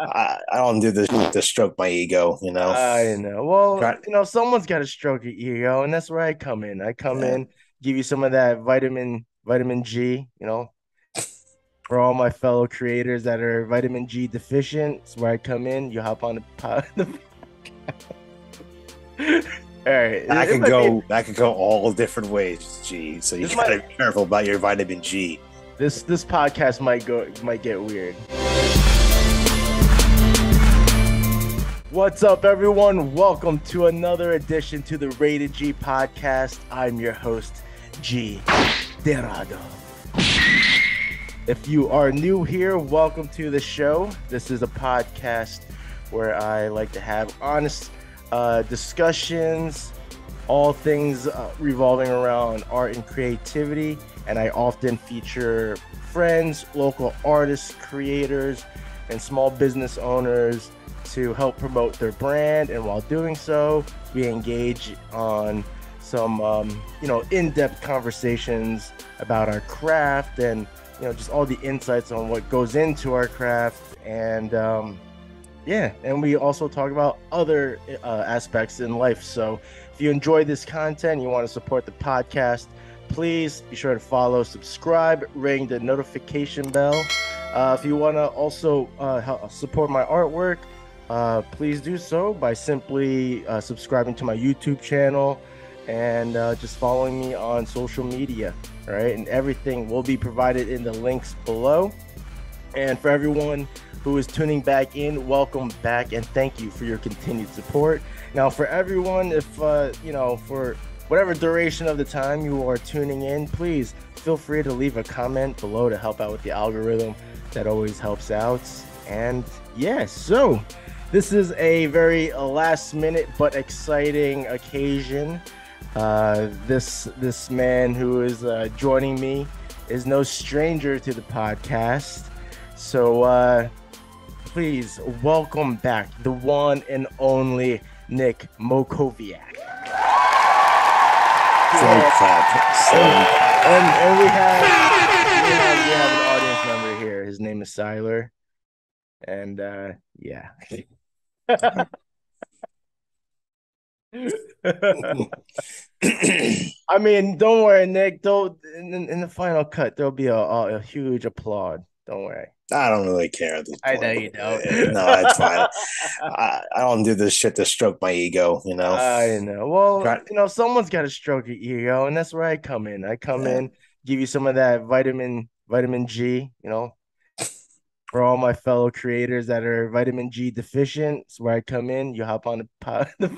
I, I don't do this to stroke my ego, you know. I know. Well, Try- you know, someone's got to stroke your ego, and that's where I come in. I come Yeah. in, give you some of that vitamin vitamin G, you know, for all my fellow creators that are vitamin G deficient. It's where I come in. You hop on the pod. all right, That It could might be- go that could go all different ways, G. So you This gotta might- be careful about your vitamin G. this this podcast might go might get weird. What's up, everyone? Welcome to another edition to the Rated G podcast. I'm your host, G Terado. If you are new here, welcome to the show. This is a podcast where I like to have honest uh, discussions, all things uh, revolving around art and creativity. And I often feature friends, local artists, creators, and small business owners to help promote their brand. And while doing so, we engage on some, um, you know, in-depth conversations about our craft and, you know, just all the insights on what goes into our craft. And um, yeah, and we also talk about other uh, aspects in life. So if you enjoy this content, you want to support the podcast, please be sure to follow, subscribe, ring the notification bell. Uh, if you want to also uh, support my artwork, uh, please do so by simply uh, subscribing to my YouTube channel and uh, just following me on social media. All right, and everything will be provided in the links below. And for everyone who is tuning back in, welcome back and thank you for your continued support. Now, for everyone, if uh, you know, for whatever duration of the time you are tuning in, please feel free to leave a comment below to help out with the algorithm. That always helps out. And yeah, so this is a very last minute but exciting occasion. Uh, this this man who is uh, joining me is no stranger to the podcast. So uh, please welcome back the one and only Nick Mockoviak. Slow. And, and we have, we have we have an audience member here. His name is Siler. And uh yeah. I mean, don't worry, Nick. Don't in, in- in the final cut, there'll be a, a, a huge applaud. Don't worry. I don't really care at this I know you don't. no, it's fine. I, I don't do this shit to stroke my ego, you know. I know. Well, Try- you know, someone's got to stroke your ego, and that's where I come in. I come Yeah. in, give you some of that vitamin vitamin G, you know, for all my fellow creators that are vitamin G deficient. It's where I come in. You hop on the pod. all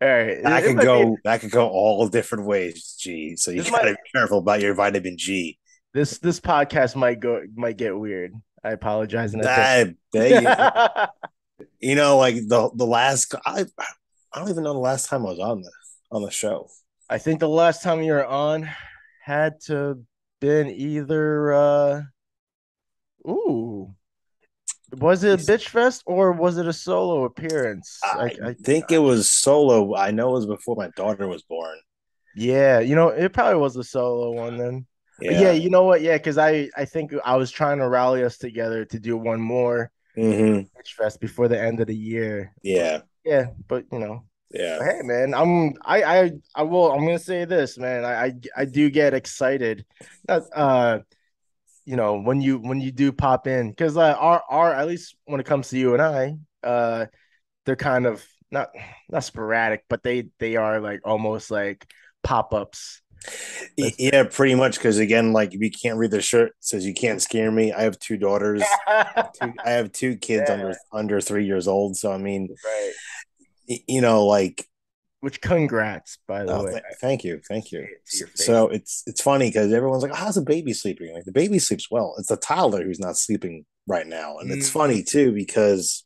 right. that It could might be- go that could go all different ways, G. So you gotta might- be careful about your vitamin G. this this podcast might go might get weird. I apologize in that- you know, like the the last I I don't even know the last time I was on the on the show. I think the last time you were on had to been either uh ooh was it a bitch fest or was it a solo appearance? I, think it was solo. I know it was before my daughter was born. yeah, you know, it probably was a solo one then. Yeah, you know what? Yeah, because I I think I was trying to rally us together to do one more hmm bitch fest before the end of the year. yeah, Yeah, but you know, yeah. Hey man, I'm I I I will I'm gonna say this, man. I I, I do get excited. Not, uh you know, when you when you do pop in because uh, our our at least when it comes to you and I, uh they're kind of not not sporadic, but they they are like almost like pop-ups. Yeah, pretty much. Because again, like if you can't read the shirt, it says you can't scare me. I have two daughters. two, I have two kids Yeah. under under three years old. So I mean, right. You know, like Which congrats, by the oh, way. th- thank you, thank you. It to your face. So it's it's funny because everyone's like, "How's the baby sleeping?" Like the baby sleeps well. It's the toddler who's not sleeping right now, and it's Mhm. funny too because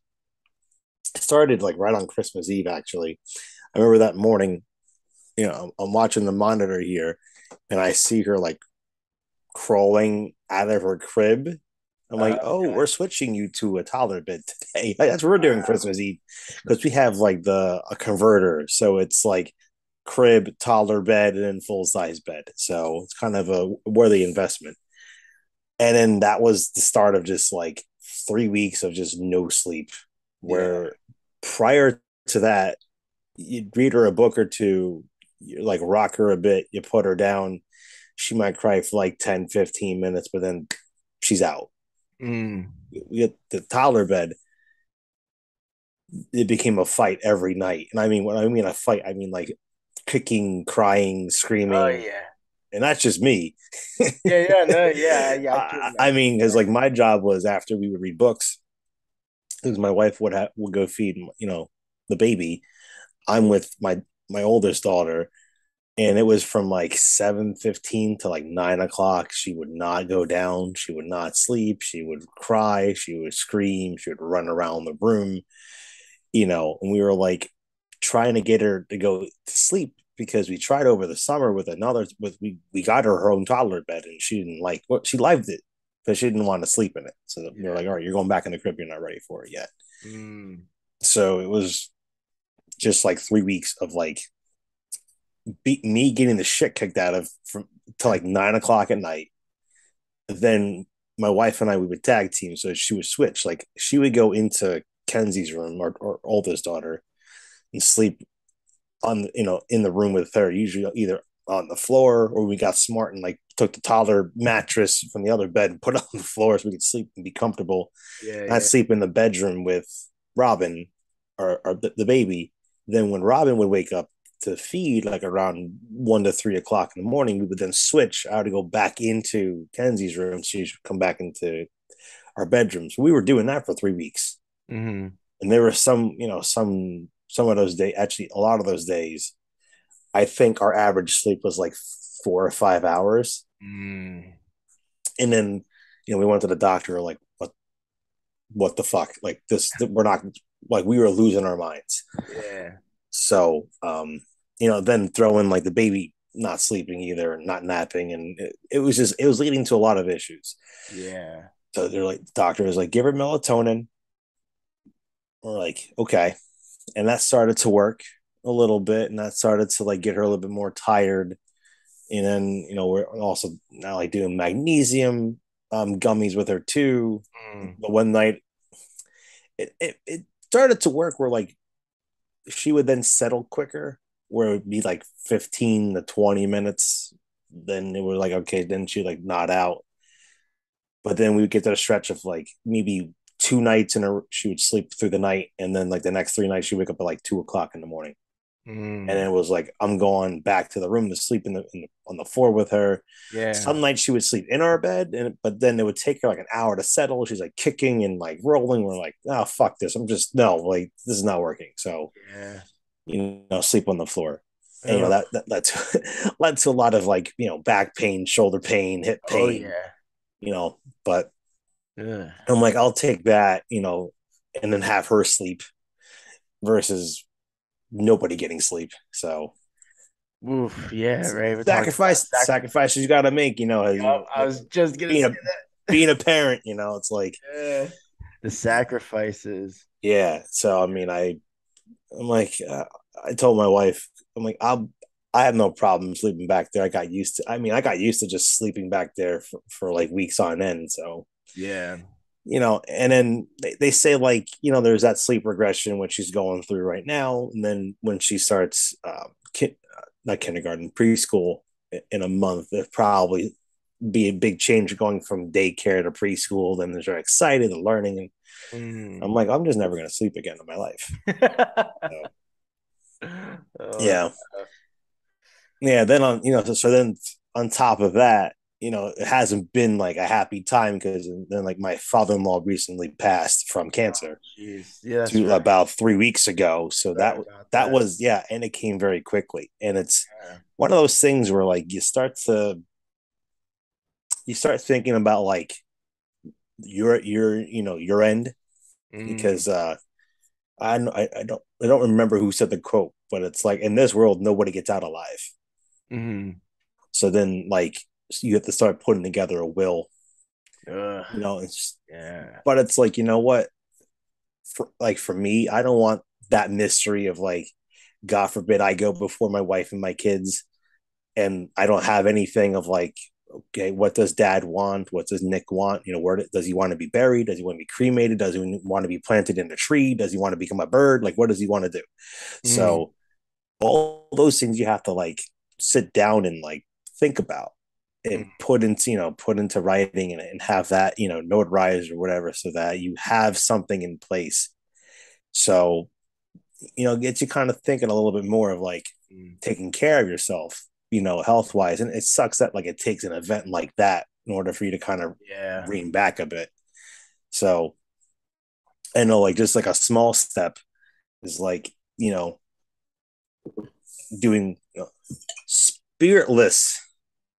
it started like right on Christmas Eve. Actually, I remember that morning. You know, I'm watching the monitor here, and I see her like crawling out of her crib. I'm like, Uh, oh, we're switching you to a toddler bed today. That's what we're doing Christmas Eve because we have like the a converter, so it's like crib, toddler bed, and then full size bed. So it's kind of a worthy investment. and then that was the start of just like three weeks of just no sleep. Where yeah. prior to that, you'd read her a book or two, you like rock her a bit, you put her down, she might cry for like 10, 15 minutes, but then she's out. Mm. We get the toddler bed. It became a fight every night. And I mean, when I mean a fight, I mean like kicking, crying, screaming. Oh, yeah and that's just me. yeah, yeah, no, yeah, yeah. I, I mean, because like my job was after we would read books, because my wife would have would go feed you know the baby. I'm with my my oldest daughter, and it was from like seven fifteen to like nine o'clock. She would not go down. She would not sleep. She would cry. She would scream. She would run around the room. You know, and we were like trying to get her to go to sleep because we tried over the summer with another with we we got her her own toddler bed and she didn't like what well, she liked it but she didn't want to sleep in it so yeah. we are like all right you're going back in the crib you're not ready for it yet mm. so it was just like three weeks of like be, me getting the shit kicked out of from to like nine o'clock at night. Then my wife and I we would tag team so she would switch. Like she would go into Kenzie's room or, or oldest daughter and sleep on you know in the room with her usually either on the floor or we got smart and like took the toddler mattress from the other bed and put it on the floor so we could sleep and be comfortable. Yeah, not sleep in the bedroom with robin or, or the, the, baby. Then when robin would wake up to feed like around one to three o'clock in the morning we would then switch i would go back into kenzie's room she would come back into our bedrooms we were doing that for three weeks mm-hmm. and there were some you know some some of those days, actually, a lot of those days, I think our average sleep was like four or five hours. Mm. And then, you know, we went to the doctor, like, what, what the fuck? Like, this, we're not, like, we were losing our minds. Yeah. So, um, you know, then throw in like the baby not sleeping either, not napping. And it, it was just, it was leading to a lot of issues. Yeah. So they're like, the doctor was like, give her melatonin. We're like, okay and that started to work a little bit and that started to like get her a little bit more tired and then you know we're also now like doing magnesium um, gummies with her too mm. but one night it, it, it started to work where like she would then settle quicker where it would be like 15 to 20 minutes. Then it was like okay then she like nod out. But then we would get to a stretch of like maybe two nights and she would sleep through the night and then like the next three nights she would wake up at like two o'clock in the morning. Mm. and it was like i'm going back to the room to sleep in the, in the, on the floor with her. Yeah. Some nights she would sleep in our bed and but then it would take her like an hour to settle. She's like kicking and like rolling. We're like oh fuck this. I'm just no like this is not working. So yeah you know sleep on the floor and, you know that that led to, led to a lot of like you know back pain shoulder pain hip oh, pain oh, yeah you know but yeah. I'm like, I'll take that, you know, and then have her sleep versus nobody getting sleep. So, Oof, yeah, right. sacrifice, sacrifices you got to make, you know. I was just gonna being a, being a parent, you know, it's like yeah. the sacrifices. Yeah. So I mean, I, I'm like, uh, I told my wife, I'm like, I'll, I have no problem sleeping back there. I got used to. I mean, I got used to just sleeping back there for, for like weeks on end. So yeah. You know, and then they, they say like, you know, there's that sleep regression which she's going through right now. And then when she starts uh, ki- not kindergarten, preschool in a month, it probably be a big change going from daycare to preschool. Then they're excited and learning. And mm. I'm like, I'm just never going to sleep again in my life. so, oh, yeah. Yeah. Then on, you know, so, so then on top of that, you know, it hasn't been like a happy time because then like my father in law recently passed from cancer. Oh, yeah, to, right. about three weeks ago. So that, that, that was yeah, and it came very quickly. And it's yeah. one of those things where like you start to you start thinking about like your your you know your end mm. because uh I, I I don't I don't remember who said the quote, but it's like in this world nobody gets out alive. Mm. So then like you have to start putting together a will. Ugh. You know, it's yeah. But it's like you know what, for like for me, I don't want that mystery of like, God forbid, I go before my wife and my kids, and I don't have anything of like, okay, what does dad want? What does Nick want? You know, where does he want to be buried? Does he want to be cremated? Does he want to be planted in a tree? Does he want to become a bird? Like, what does he want to do? Mm. So, all those things you have to like sit down and like think about and mm. put into you know put into writing and, and have that you know notarized or whatever so that you have something in place so you know gets you kind of thinking a little bit more of like mm. taking care of yourself you know, health wise. And it sucks that like it takes an event like that in order for you to kind of yeah. rein back a bit. So I know like just like a small step is like, you know, doing you know, spiritless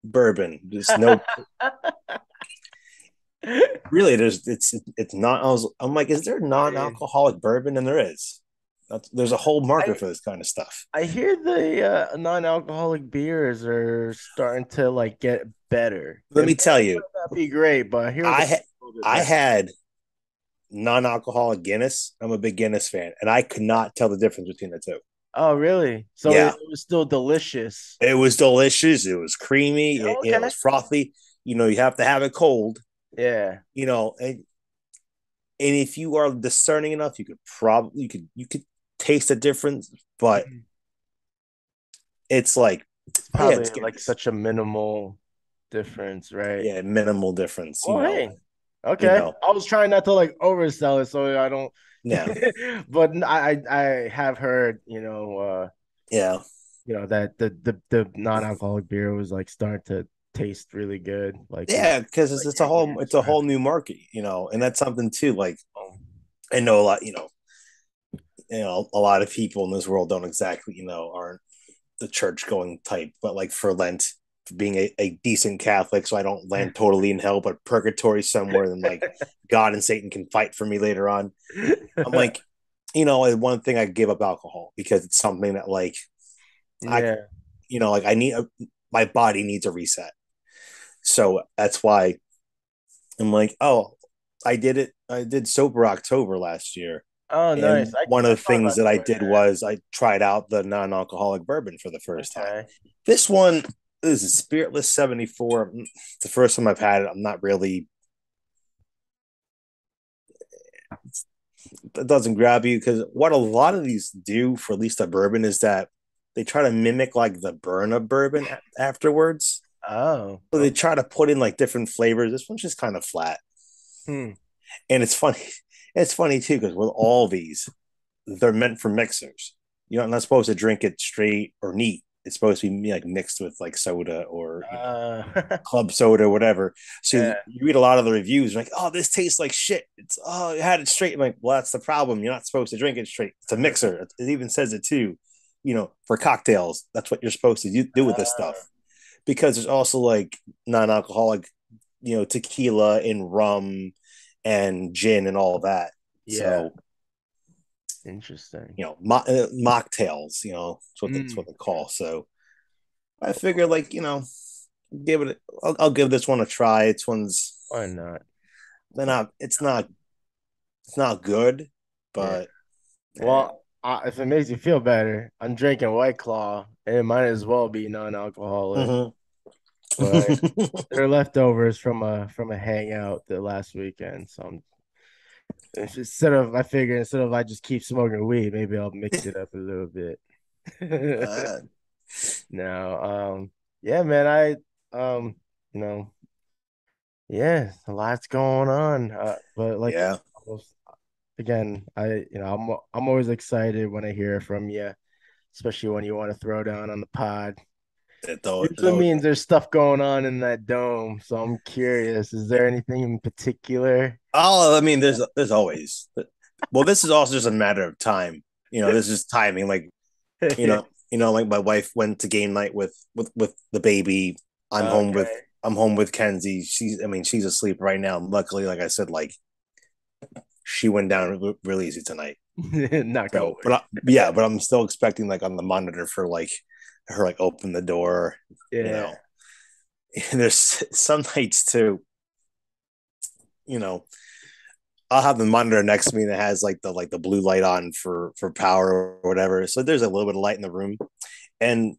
bourbon. There's no really there's it's it's not I was I'm like, is there non-alcoholic bourbon? And there is. That's, there's a whole market I, for this kind of stuff. I hear the uh, non-alcoholic beers are starting to like get better. Let and me tell you, that'd be great. But here I ha- I had non-alcoholic Guinness. I'm a big Guinness fan, and I could not tell the difference between the two. Oh, really? So yeah. it, it was still delicious. It was delicious. It was creamy. Oh, okay. it, it was frothy. You know, you have to have it cold. Yeah. You know, and and if you are discerning enough, you could probably you could you could taste a difference, but mm-hmm. it's like it's probably yeah, it's like such a minimal difference, right? Yeah, minimal difference. Oh, know, hey. Okay. You know. I was trying not to like oversell it so I don't yeah. but I I have heard, you know, uh yeah. You know, that the the, the non-alcoholic beer was like starting to taste really good. Like yeah, because it's, like, it's a whole it's a whole new market, you know, and that's something too. Like. I know a lot, you know, you know a lot of people in this world don't exactly you know aren't the church going type but like for lent being a, a decent catholic so i don't land totally in hell but purgatory somewhere and like god and satan can fight for me later on. I'm like you know one thing i give up alcohol because it's something that like yeah. i you know like i need a, my body needs a reset. So that's why i'm like oh i did it i did sober october last year Oh, nice. one of the things that I did was I tried out the non-alcoholic bourbon for the first okay. time. This one this is Spiritless 74. It's the first time I've had it. I'm not really it doesn't grab you because what a lot of these do for at least a bourbon is that they try to mimic like the burn of bourbon afterwards. Oh. So they try to put in like different flavors. This one's just kind of flat. Hmm. And it's funny it's funny too because with all these, they're meant for mixers. You're not supposed to drink it straight or neat. It's supposed to be like mixed with like soda or you know, uh, club soda or whatever. So yeah. you read a lot of the reviews, like, "Oh, this tastes like shit." It's oh, I had it straight. I'm like, well, that's the problem. You're not supposed to drink it straight. It's a mixer. It even says it too. You know, for cocktails, that's what you're supposed to do with this uh, stuff. Because there's also like non-alcoholic, you know, tequila and rum and gin and all that. Yeah. So, Interesting. You know, mo- uh, mocktails. You know, that's what mm. that's what they call. So, I figure, like, you know, give it. I'll, I'll give this one a try. It's one's. Why not? They're not. It's not. It's not good, but. Yeah. Well, uh, if it makes you feel better, I'm drinking White Claw, and it might as well be non-alcoholic. Mm-hmm. But they're leftovers from a from a hangout the last weekend, so I'm instead of I figure instead of I just keep smoking weed, maybe I'll mix it up a little bit. uh, no, um, yeah, man, I um, you know, yeah, a lot's going on, uh, but like, yeah, again, I you know, I'm I'm always excited when I hear from you, especially when you want to throw down on the pod. It, though, it means there's stuff going on in that dome. So I'm curious. Is there anything in particular? Oh, I mean, there's there's always. Well, this is also just a matter of time. You know, this is timing. Like, you know, you know, like my wife went to game night with with with the baby. I'm okay. home with I'm home with Kenzie. She's I mean, she's asleep right now. Luckily, like I said, like she went down really easy tonight. Not so, but I, yeah, but I'm still expecting like on the monitor for like her like open the door. Yeah. You know. And there's some nights too. You know, I'll have the monitor next to me that has like the like the blue light on for for power or whatever. So there's a little bit of light in the room, and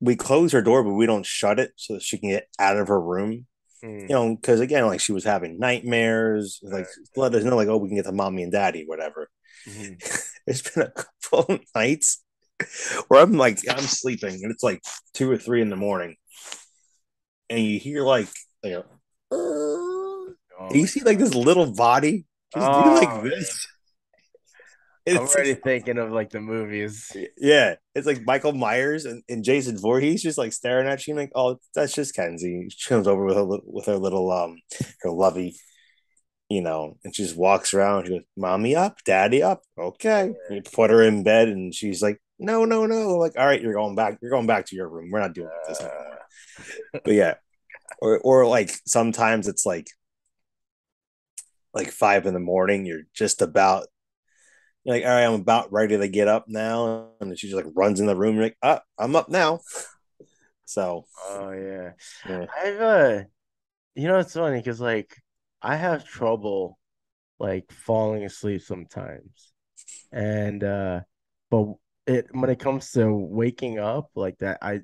we close her door, but we don't shut it so that she can get out of her room. Mm. You know, because again, like she was having nightmares. Like let us know, like, oh, we can get to mommy and daddy, whatever. Mhm. It's been a couple of nights where I'm like, I'm sleeping, and it's like two or three in the morning, and you hear like, you know, Oh and you see like this little body just do Oh, like this. I'm It's already thinking of like the movies. yeah, it's like Michael Myers and, and Jason Voorhees just like staring at you, like, oh, that's just Kenzie. She comes over with her with her little um her lovey, you know, and she just walks around. She goes, "Mommy up, Daddy up, okay." And you put her in bed, and she's like, "No, no, no!" Like, all right, you're going back. You're going back to your room. We're not doing this anymore. But yeah, or or like sometimes it's like like five in the morning. You're just about you're like, all right, I'm about ready to get up now, and then she just like runs in the room. You're like, ah, I'm up now. So Oh yeah. yeah. I've uh you know it's funny because like I have trouble like falling asleep sometimes. And uh but it when it comes to waking up like that, I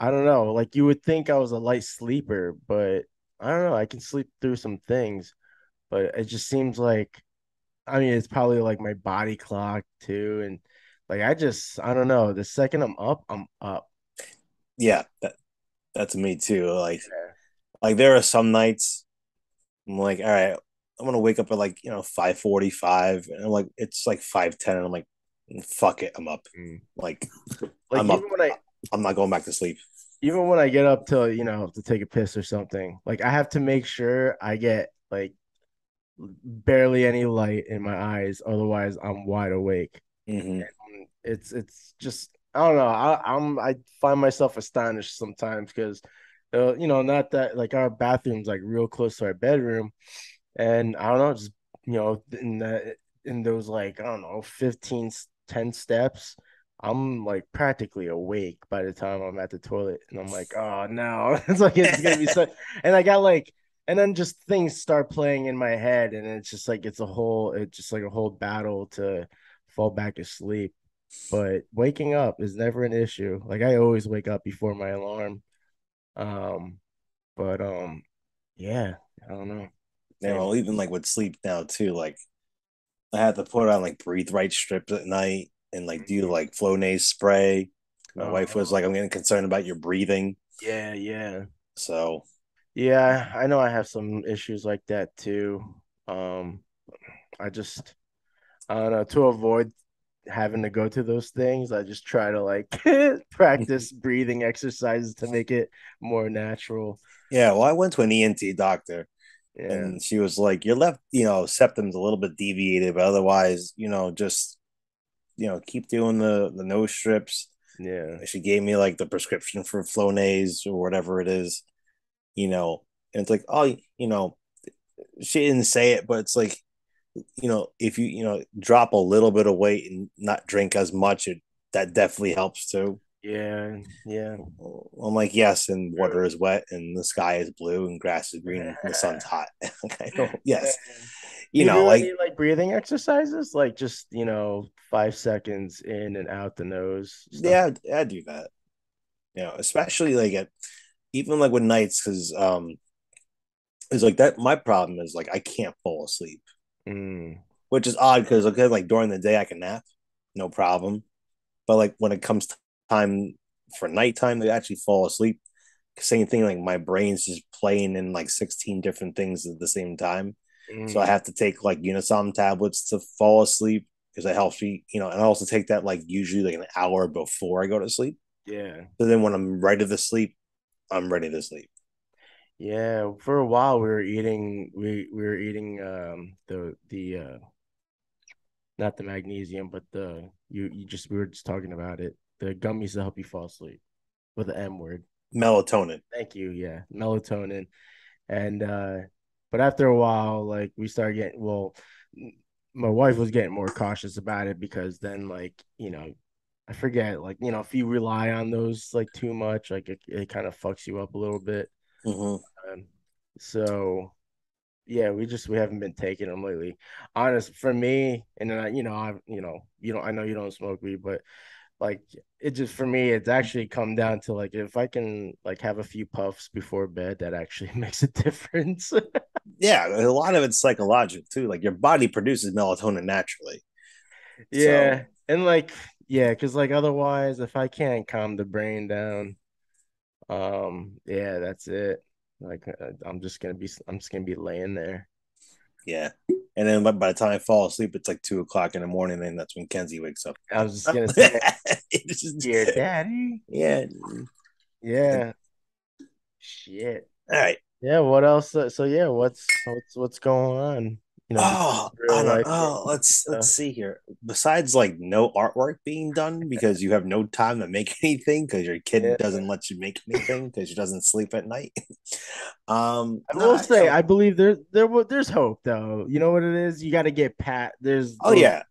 I don't know, like you would think I was a light sleeper, but I don't know, I can sleep through some things, but it just seems like I mean it's probably like my body clock too, and like I just I don't know, the second I'm up, I'm up. yeah, that that's me too. Like Yeah. like there are some nights I'm like, all right, I'm gonna wake up at like you know five forty five, and I'm like it's like five ten, and I'm like, fuck it, I'm up. Mm. Like Like I'm even up. when I I'm not going back to sleep. even when I get up to, you know, to take a piss or something, like I have to make sure I get like barely any light in my eyes, otherwise I'm wide awake. hmm It's it's just I don't know. I, I'm I find myself astonished sometimes because, uh, you know, not that like our bathroom's like real close to our bedroom, and I don't know, just you know, in that in those like I don't know, 15, 10 steps. I'm like practically awake by the time I'm at the toilet, and I'm like, oh no, it's like it's gonna be so. And I got like, and then just things start playing in my head, and it's just like it's a whole, it's just like a whole battle to fall back asleep. But waking up is never an issue. Like I always wake up before my alarm. Um, but um, yeah, I don't know. You know, even like with sleep now too. Like I had to put on like breathe right strips at night and like do like Flonase spray. My wife was like, I'm getting concerned about your breathing. Yeah, yeah. So Yeah, I know I have some issues like that too. Um, I just I don't know to avoid having to go to those things. I just try to like practice breathing exercises to make it more natural. yeah, well, I went to an ENT doctor Yeah, and she was like, Your left, you know, septum's a little bit deviated, but otherwise, you know, just you know, keep doing the the nose strips. yeah, She gave me like the prescription for Flonase or whatever it is, you know, and it's like, oh, you know, she didn't say it, but it's like, you know, if you, you know, drop a little bit of weight and not drink as much, it that definitely helps too. Yeah, yeah. I'm like, yes, and water is wet and the sky is blue and grass is green and the sun's hot. okay, oh, yes. You know, like any, like breathing exercises, like just you know five seconds in and out the nose. stuff yeah, I do that. You know, especially like at even like with nights because um it's like that my problem is like I can't fall asleep. Mm, which is odd because okay, like during the day I can nap, no problem, but like when it comes time for nighttime to actually fall asleep, same thing. Like my brain's just playing in like sixteen different things at the same time, so I mm, have to take like Unisom tablets to fall asleep because it helps me, you know. And I also take that like usually like an hour before I go to sleep. yeah. So then when I'm ready to sleep, I'm ready to sleep. Yeah, for a while we were eating we we were eating um the the uh not the magnesium but the you you just we were just talking about it the gummies to help you fall asleep with the M word. Melatonin. Thank you. Yeah, melatonin. And uh but after a while like we started getting well my wife was getting more cautious about it because then like, you know, I forget like, you know, if you rely on those like too much, like it, it kind of fucks you up a little bit. Mhm. Um, so yeah, we just we haven't been taking them lately. Honest for me, and then I, you know, I, you know, you don't. I know you don't smoke weed, but like it just for me, it's actually come down to like if I can like have a few puffs before bed, that actually makes a difference. yeah, a lot of it's psychological too. Like your body produces melatonin naturally. yeah, so. and like yeah, because like otherwise, if I can't calm the brain down, um, yeah, that's it. Like uh, I'm just gonna be, I'm just gonna be laying there. Yeah. And then by, the time I fall asleep, it's like two o'clock in the morning, and that's when Kenzie wakes up. I was just gonna say, it's just, dear daddy. Yeah. Yeah. Shit. All right. Yeah. What else? Uh, so yeah, what's what's what's going on? You know, oh, I don't, oh let's let's see here. Besides like no artwork being done because you have no time to make anything because your kid yeah. doesn't let you make anything because she doesn't sleep at night. um, I will say I, I believe there there there's hope though. You know what it is? You got to get pat. There's oh yeah.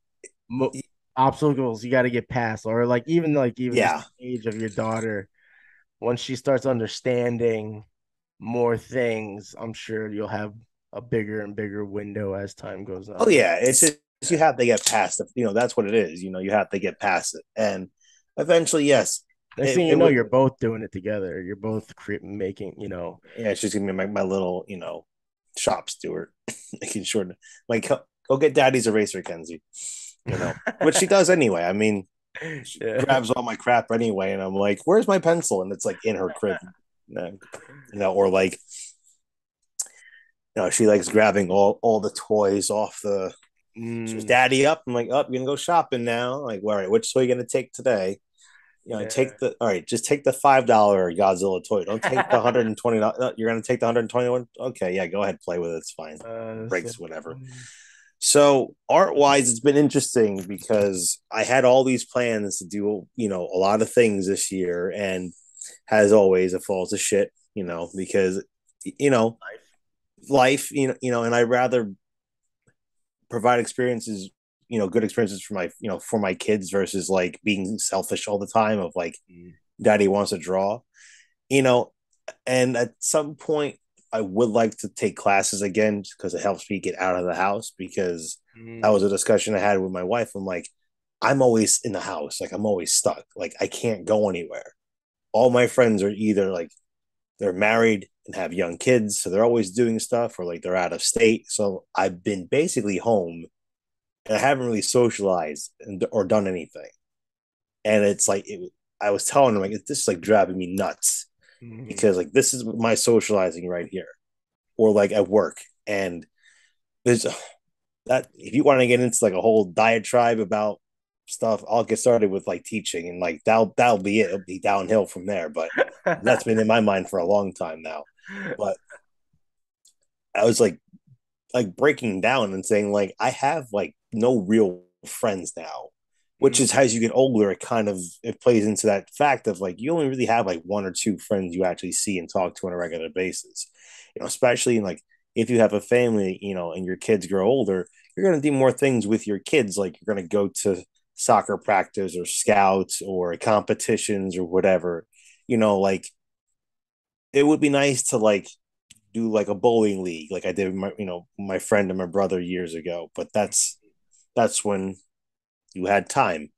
Mo- obstacles you got to get past or like even like even yeah. the age of your daughter once she starts understanding more things i'm sure you'll have a bigger and bigger window as time goes oh, on. Oh yeah, it's just you have to get past it. You know, that's what it is. You know, you have to get past it, and eventually, yes. Next thing you know, would, you're both doing it together. You're both making, you know. Yeah, she's gonna be my, my little, you know, shop steward, making sure, like, go get Daddy's eraser, Kenzie. You know, which she does anyway. I mean, she yeah. grabs all my crap anyway, and I'm like, "Where's my pencil?" And it's like in her crib, you know, or like you know, she likes grabbing all all the toys off the. Mm. She was, Daddy up. I'm like, up. Oh, you're gonna go shopping now. Like, all right, which toy are you gonna take today? You know, yeah. take the all right. Just take the five dollar Godzilla toy. Don't take the hundred and twenty. You're gonna take the hundred and twenty one. Okay, yeah, go ahead, play with it. It's fine. Uh, Breaks, so whatever. So art wise, it's been interesting because I had all these plans to do, you know, a lot of things this year, and as always, it falls to shit, you know, because you know, life, you know, you know, and I rather provide experiences, you know, good experiences for my, you know, for my kids versus like being selfish all the time of like, mm. daddy wants to draw, you know, and at some point I would like to take classes again because it helps me get out of the house because mm. that was a discussion I had with my wife. I'm like, I'm always in the house, like I'm always stuck, like I can't go anywhere. All my friends are either like they're married and have young kids, so they're always doing stuff, or like they're out of state. So I've been basically home, and I haven't really socialized and, or done anything. And it's like it, I was telling them like this is like driving me nuts mm-hmm. because like this is my socializing right here, or like at work, and there's that if you want to get into like a whole diatribe about stuff, I'll get started with like teaching and like that'll that'll be it. It'll be downhill from there. But that's been in my mind for a long time now. But I was like like breaking down and saying like I have like no real friends now. Which is mm-hmm. as you get older, it kind of it plays into that fact of like you only really have like one or two friends you actually see and talk to on a regular basis. You know, especially in like if you have a family, you know, and your kids grow older, you're going to do more things with your kids. Like you're going to go to soccer practice or scouts or competitions or whatever you know like it would be nice to like do like a bowling league like i did with my you know my friend and my brother years ago but that's that's when you had time.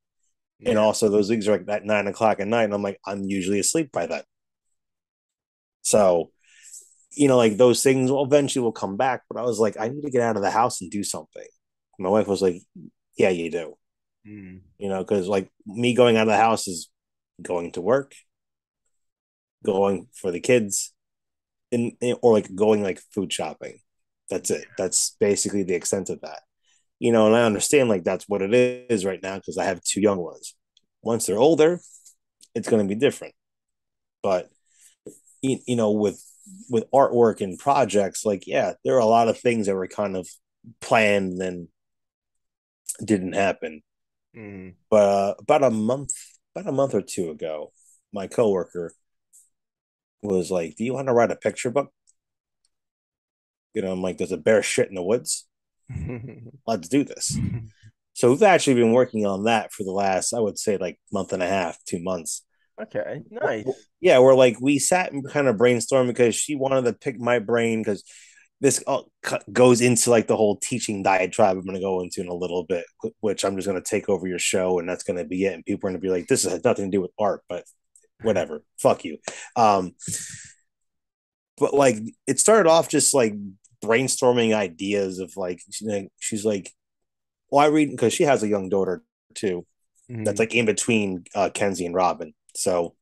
Yeah. and also those leagues are like at nine o'clock at night and i'm like i'm usually asleep by then. So you know like those things will eventually will come back but i was like i need to get out of the house and do something. My wife was like yeah you do. Mm. You know, because like me going out of the house is going to work, going for the kids, in, in or like going like food shopping. That's it. That's basically the extent of that. You know, and I understand like that's what it is right now because I have two young ones. Once they're older, it's going to be different. But you, you know, with with artwork and projects, like yeah, there are a lot of things that were kind of planned and didn't happen. Mm. But uh, about a month, about a month or two ago, my coworker was like, "Do you want to write a picture book?" You know, I'm like, "There's a bear shit in the woods. Let's do this." so we've actually been working on that for the last, I would say, like month and a half, two months. Okay, nice. Yeah, we're like we sat and kind of brainstormed because she wanted to pick my brain because this all goes into like the whole teaching diatribe I'm going to go into in a little bit, which I'm just going to take over your show and that's going to be it. And people are going to be like, this has nothing to do with art, but whatever, fuck you. Um, but like it started off just like brainstorming ideas of like, she's like, well, I read because she has a young daughter too. Mm-hmm. That's like in between uh, Kenzie and Robin. So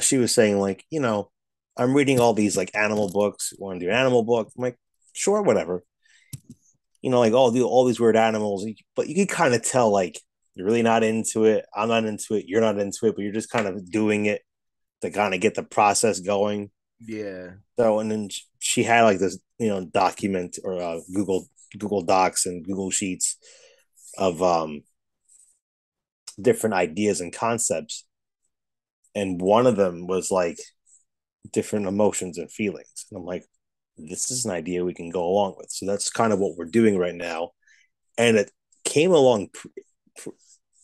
she was saying like, you know, I'm reading all these like animal books. Want to do an animal book? I'm like, sure, whatever. You know, like all the all these weird animals, but you can kind of tell like you're really not into it. I'm not into it. You're not into it, but you're just kind of doing it to kind of get the process going. Yeah. So and then she had like this, you know, document or uh, Google Google Docs and Google Sheets of um different ideas and concepts, and one of them was like different emotions and feelings. And I'm like, this is an idea we can go along with. So that's kind of what we're doing right now. And it came along pr- pr-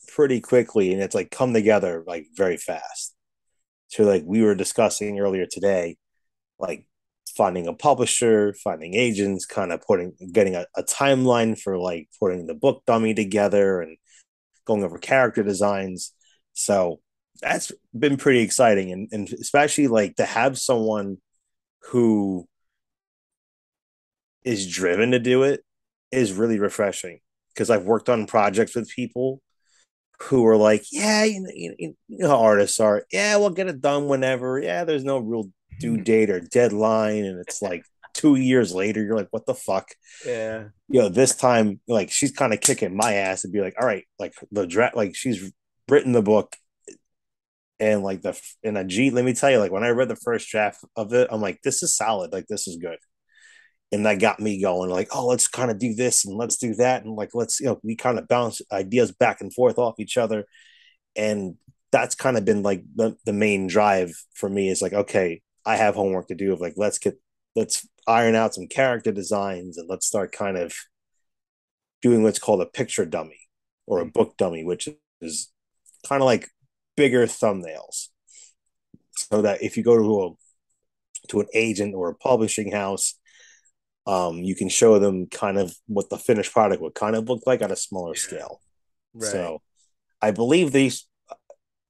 pretty quickly and it's like come together like very fast. So, like we were discussing earlier today, like finding a publisher, finding agents, kind of putting, getting a, a timeline for like putting the book dummy together and going over character designs. So, that's been pretty exciting and, and especially like to have someone who is driven to do it is really refreshing because I've worked on projects with people who are like, yeah, you know, you, know how artists are. Yeah, we'll get it done whenever. Yeah, there's no real due mm-hmm. date or deadline, and it's like two years later. You're like, what the fuck? Yeah. You know, this time, like she's kind of kicking my ass and be like, all right, like the draft, like she's written the book and like the in a G, let me tell you, like when I read the first draft of it, I'm like, this is solid, like this is good. And that got me going, like, oh, let's kind of do this and let's do that. And like, let's, you know, we kind of bounce ideas back and forth off each other. And that's kind of been like the, the main drive for me is like, okay, I have homework to do of like, let's get, let's iron out some character designs and let's start kind of doing what's called a picture dummy or a mm. book dummy, which is kind of like bigger thumbnails so that if you go to a to an agent or a publishing house um, you can show them kind of what the finished product would kind of look like on a smaller yeah. scale right. so i believe these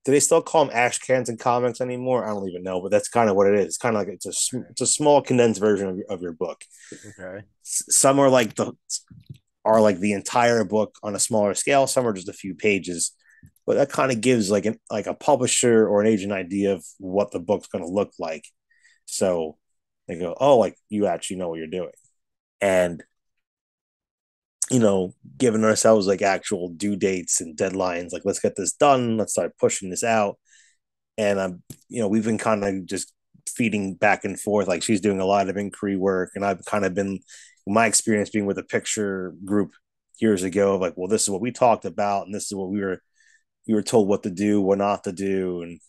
do they still call them ash cans in comics anymore? I don't even know, but that's kind of what it is. It's kind of like it's a it's a small condensed version of your, of your book. Okay. Some are like the are like the entire book on a smaller scale. Some are just a few pages but that kind of gives like an like a publisher or an agent idea of what the book's going to look like so they go oh like you actually know what you're doing and you know giving ourselves like actual due dates and deadlines like let's get this done. Let's start pushing this out. And i'm you know we've been kind of just feeding back and forth like she's doing a lot of inquiry work and i've kind of been my experience being with a picture group years ago like well this is what we talked about and this is what we were you were told what to do, what not to do, and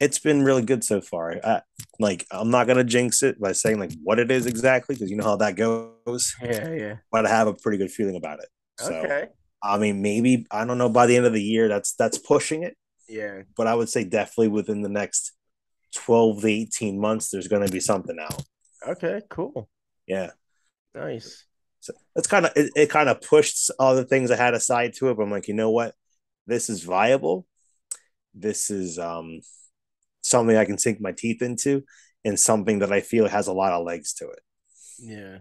it's been really good so far. I, like I'm not gonna jinx it by saying like what it is exactly because you know how that goes. Yeah, yeah. But I have a pretty good feeling about it. So, okay. I mean, maybe I don't know by the end of the year. That's that's pushing it. Yeah. But I would say definitely within the next twelve to eighteen months, there's going to be something out. Okay. Cool. Yeah. Nice. So that's kind of it, it. Kind of pushed all the things I had aside to it. But I'm like, you know what? this is viable. This is um, something I can sink my teeth into, and something that I feel has a lot of legs to it. Yeah,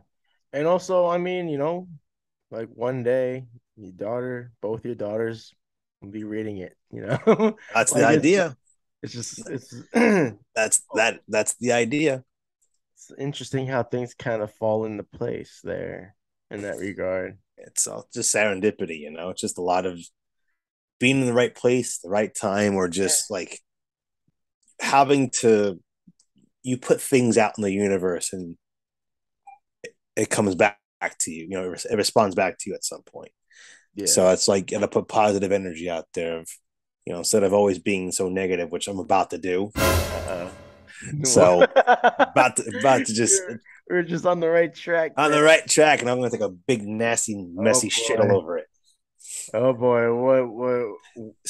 and also, I mean, you know, like one day your daughter, both your daughters, will be reading it. You know, that's like the idea. It's just it's that's that that's the idea. It's interesting how things kind of fall into place there in that regard. It's all just serendipity, you know. It's just a lot of being in the right place, the right time, or just like having to you put things out in the universe and it, it comes back to you. You know, it, it, responds back to you at some point. Yeah. So it's like gotta put positive energy out there of you know, instead of always being so negative, which I'm about to do. Uh-uh. So about to about to just we're just on the right track. On man. the right track, and I'm gonna take a big nasty oh, messy oh, shit all over it. Oh boy, what what?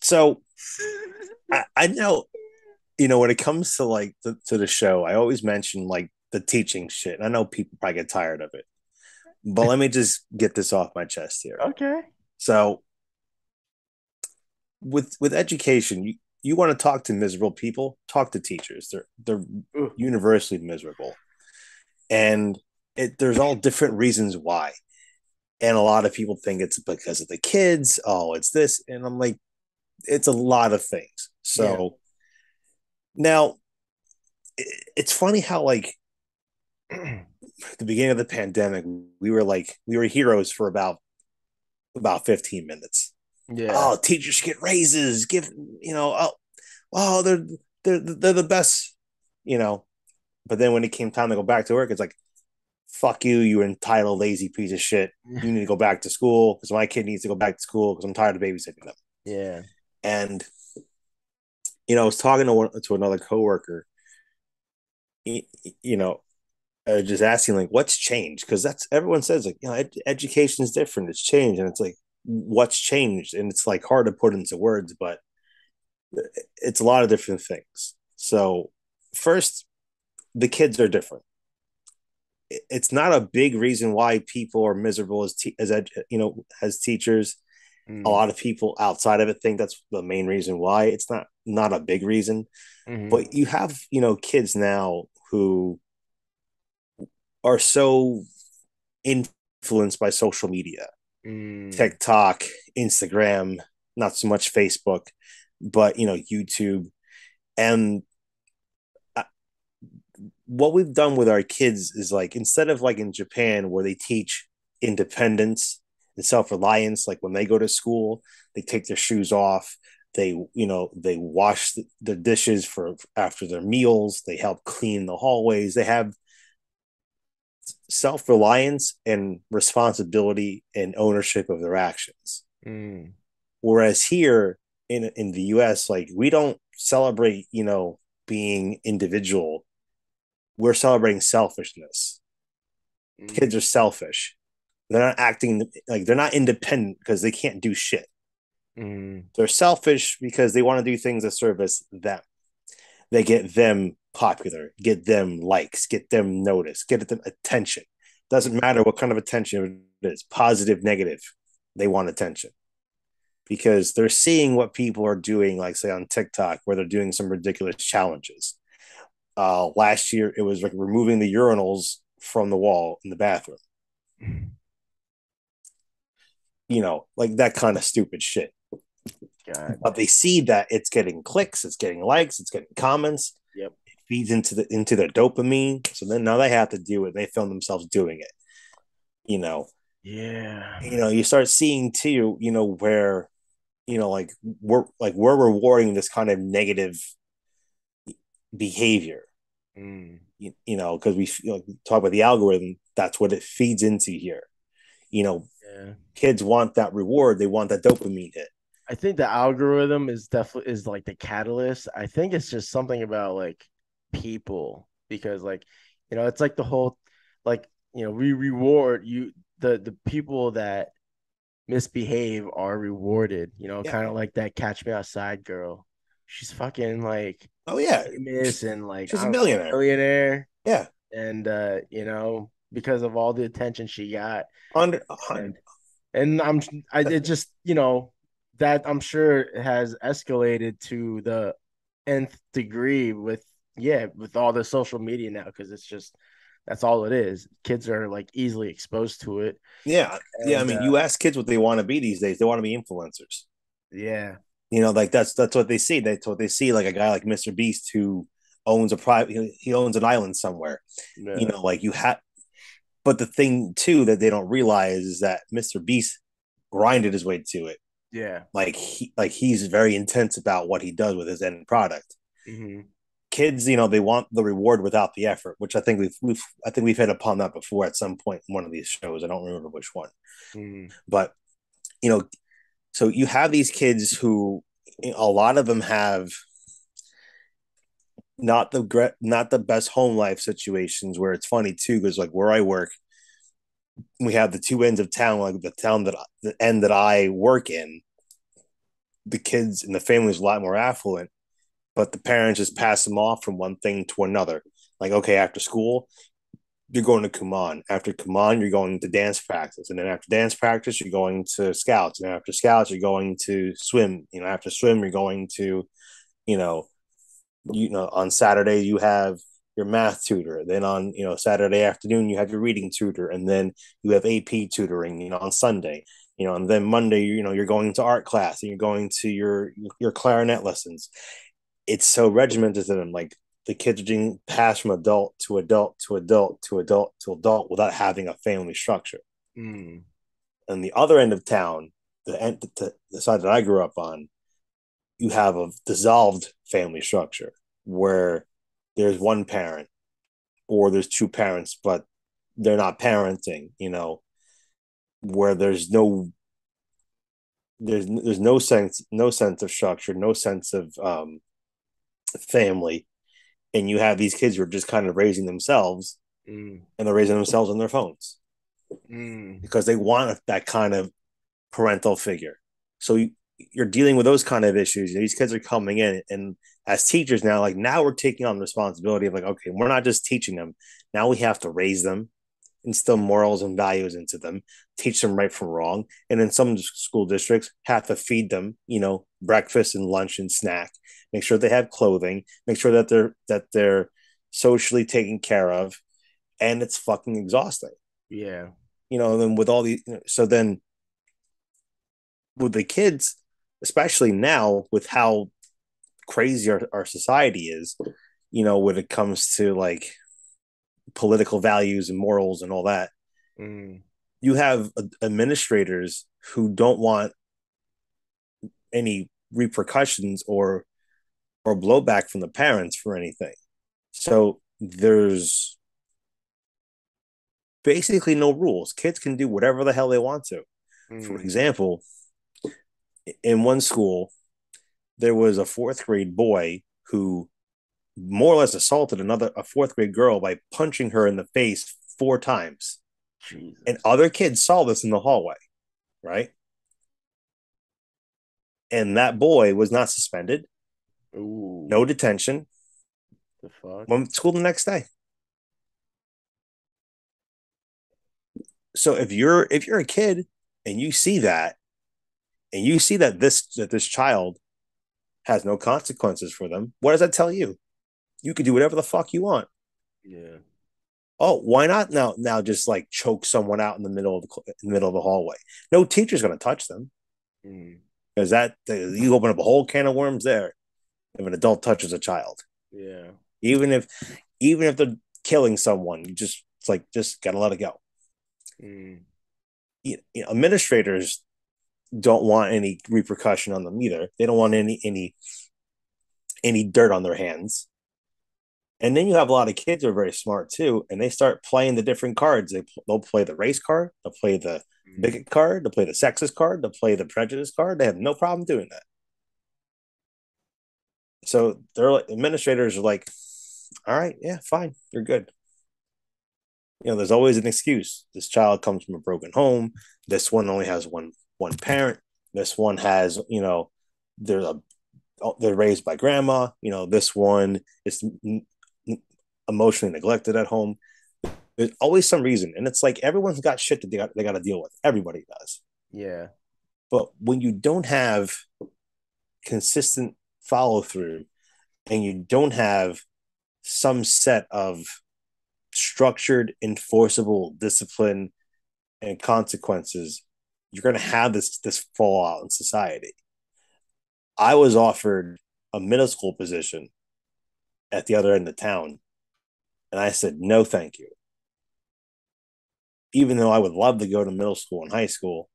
So, I, I know, you know, when it comes to like the, to the show, I always mention like the teaching shit. And I know people probably get tired of it, but let me just get this off my chest here. Okay. So, with with education, you you want to talk to miserable people, talk to teachers. They're they're Ooh. universally miserable, and it, there's all different reasons why. And a lot of people think it's because of the kids. Oh, it's this, and I'm like, it's a lot of things. So now, it's funny how like the beginning of the pandemic, we were like we were heroes for about about 15 minutes. Yeah. Oh, teachers should get raises, give you know, oh, oh, they're they're they're the best, you know. But then when it came time to go back to work, it's like, fuck you, you entitled lazy piece of shit. You need to go back to school because my kid needs to go back to school because I'm tired of babysitting them. yeah. And you know, I was talking to one, to another coworker. You, you know, uh, just asking like, what's changed? Because that's everyone says like, you know, ed- education is different. It's changed, and it's like, what's changed? And it's like hard to put into words, but it's a lot of different things. So first, the kids are different. It's not a big reason why people are miserable as te- as ed- you know as teachers Mm. a lot of people outside of it think that's the main reason why it's not not a big reason Mhm. but you have you know kids now who are so influenced by social media Mm. tiktok instagram not so much facebook but you know youtube and I- what we've done with our kids is like instead of like in japan where they teach independence and self-reliance like when they go to school they take their shoes off they you know they wash the, the dishes for after their meals. They help clean the hallways. They have self-reliance and responsibility and ownership of their actions. Mm. whereas here in in the US like we don't celebrate you know being individual. We're celebrating selfishness. Mm. kids are selfish. They're not acting like they're not independent because they can't do shit Mm. they're selfish because they want to do things that service them. They get them popular get them likes get them notice get them attention. Doesn't matter what kind of attention it is positive negative they want attention. Because they're seeing what people are doing like say on tiktok where they're doing some ridiculous challenges. Uh last year it was like removing the urinals from the wall in the bathroom. You know like that kind of stupid shit God. but they see that it's getting clicks, it's getting likes, it's getting comments. Yep. It feeds into the into their dopamine. So then now they have to do it. They film themselves doing it. You know, Yeah. you know, you start seeing too, you know, where, you know, like we're like we're rewarding this kind of negative behavior. Mm. You, you know, because we you know, talk about the algorithm, that's what it feeds into here. You know, Yeah. kids want that reward, they want that dopamine hit. I think the algorithm is definitely is like the catalyst. I think it's just something about like people because like you know it's like the whole like you know we reward you the the people that misbehave are rewarded. You know, Yeah. kind of like that Catch Me Outside girl. She's fucking like Oh yeah. famous and like She's a millionaire. millionaire, Yeah. and uh, you know because of all the attention she got, Under, and and I'm I it just you know that I'm sure has escalated to the nth degree with yeah with all the social media now because it's just that's all it is. Kids are like easily exposed to it. Yeah, yeah. I mean, uh, you ask kids what they want to be these days; they want to be influencers. Yeah, You know, like that's that's what they see. That's what they see. Like a guy like Mr. Beast who owns a private, he, he owns an island somewhere. yeah. You know, like you have. But the thing too that they don't realize is that Mr. Beast grinded his way to it. Yeah. Like he, like he's very intense about what he does with his end product. Mhm. Kids, you know, they want the reward without the effort, which I think we've, we've I think we've hit upon that before at some point in one of these shows. I don't remember which one. Mhm. but you know so you have these kids who a lot of them have not the not the best home life situations where it's funny too because like where i work we have the two ends of town like the town that the end that i work in the kids and the family is a lot more affluent but the parents just pass them off from one thing to another Like, okay, after school, you're going to Kumon. After Kumon, you're going to dance practice. And then after dance practice, you're going to scouts. And after scouts, you're going to swim. You know, after swim, you're going to, you know, you know, on Saturday you have your math tutor. Then on, you know, Saturday afternoon, you have your reading tutor. And then you have AP tutoring, you know, on Sunday. You know, and then Monday, you know, you're going to art class and you're going to your your clarinet lessons. It's so regimented to them. Like the kids are being passed from adult to adult to adult to adult to adult without having a family structure. Mm. And the other end of town, the end, the, the side that I grew up on, you have a dissolved family structure where there's one parent or there's two parents, but they're not parenting, you know, where there's no there's there's no sense no sense of structure, no sense of um family and you have these kids who are just kind of raising themselves mm. and they're raising themselves on their phones mm. because they want that kind of parental figure so you, you're dealing with those kind of issues these kids are coming in and as teachers now like now we're taking on the responsibility of like okay we're not just teaching them now we have to raise them instill morals and values into them teach them right from wrong and then some school districts have to feed them you know breakfast and lunch and snack make sure they have clothing, make sure that they're that they're socially taken care of, and it's fucking exhausting. Yeah, you know. And then with all the so then with the kids, especially now with how crazy our, our society is, you know, when it comes to like political values and morals and all that, mm. you have administrators who don't want any repercussions or or blowback from the parents for anything. So there's basically no rules. Kids can do whatever the hell they want to. Mm. For example, in one school, there was a fourth grade boy who more or less assaulted another a fourth grade girl by punching her in the face four times. Jesus. And other kids saw this in the hallway, right? And that boy was not suspended. Ooh. No detention. The fuck? Went to school the next day. So if you're if you're a kid and you see that, and you see that this that this child has no consequences for them, what does that tell you? You could do whatever the fuck you want. Yeah. Oh, why not now? Now just like choke someone out in the middle of the, the middle of the hallway. No teacher's going to touch them because mm. that you open up a whole can of worms there if an adult touches a child. Yeah. Even if even if they're killing someone, you just it's like just gotta let it go. Mm. You, you know, administrators don't want any repercussion on them either. They don't want any any any dirt on their hands. And then you have a lot of kids who are very smart too, and they start playing the different cards. They they'll play the race card, they'll play the mm. bigot card, they'll play the sexist card, they'll play the prejudice card. They have no problem doing that. So they're like administrators are like, all right, yeah, fine, you're good. You know, there's always an excuse. This child comes from a broken home. This one only has one one parent. This one has, you know, there's a oh, they're raised by grandma. You know, this one is emotionally neglected at home. There's always some reason, and it's like everyone's got shit that they got they got to deal with. Everybody does. Yeah. But when you don't have consistent follow through and you don't have some set of structured, enforceable discipline and consequences, you're going to have this this fallout in society. I was offered a middle school position at the other end of town, and I said no, thank you. Even though I would love to go to middle school and high school,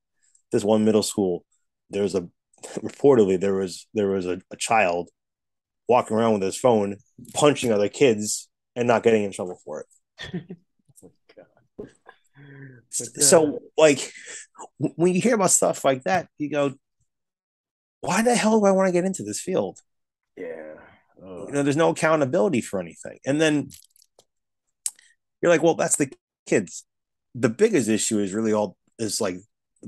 this one middle school, there's a reportedly there was there was a, a child walking around with his phone punching other kids and not getting in trouble for it. oh so like when you hear about stuff like that, you go, why the hell do I want to get into this field? Yeah. Oh. You know, there's no accountability for anything. And then you're like, well, that's the kids. The biggest issue is really all is like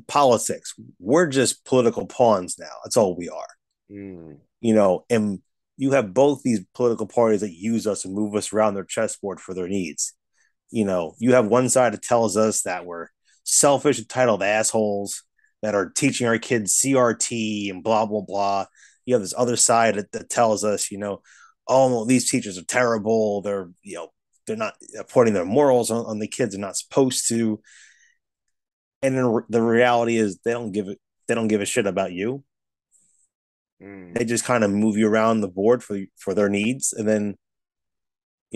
politics. We're just political pawns now. That's all we are. Mm. You know, and you have both these political parties that use us and move us around their chessboard for their needs. You know, you have one side that tells us that we're selfish, entitled assholes that are teaching our kids CRT and blah blah blah. You have this other side that, that tells us, you know, oh, these teachers are terrible. They're, you know, they're not putting their morals on, on the kids. They're not supposed to. And then the reality is, they don't give it. They don't give a shit about you. Mm. They just kind of move you around the board for for their needs, and then,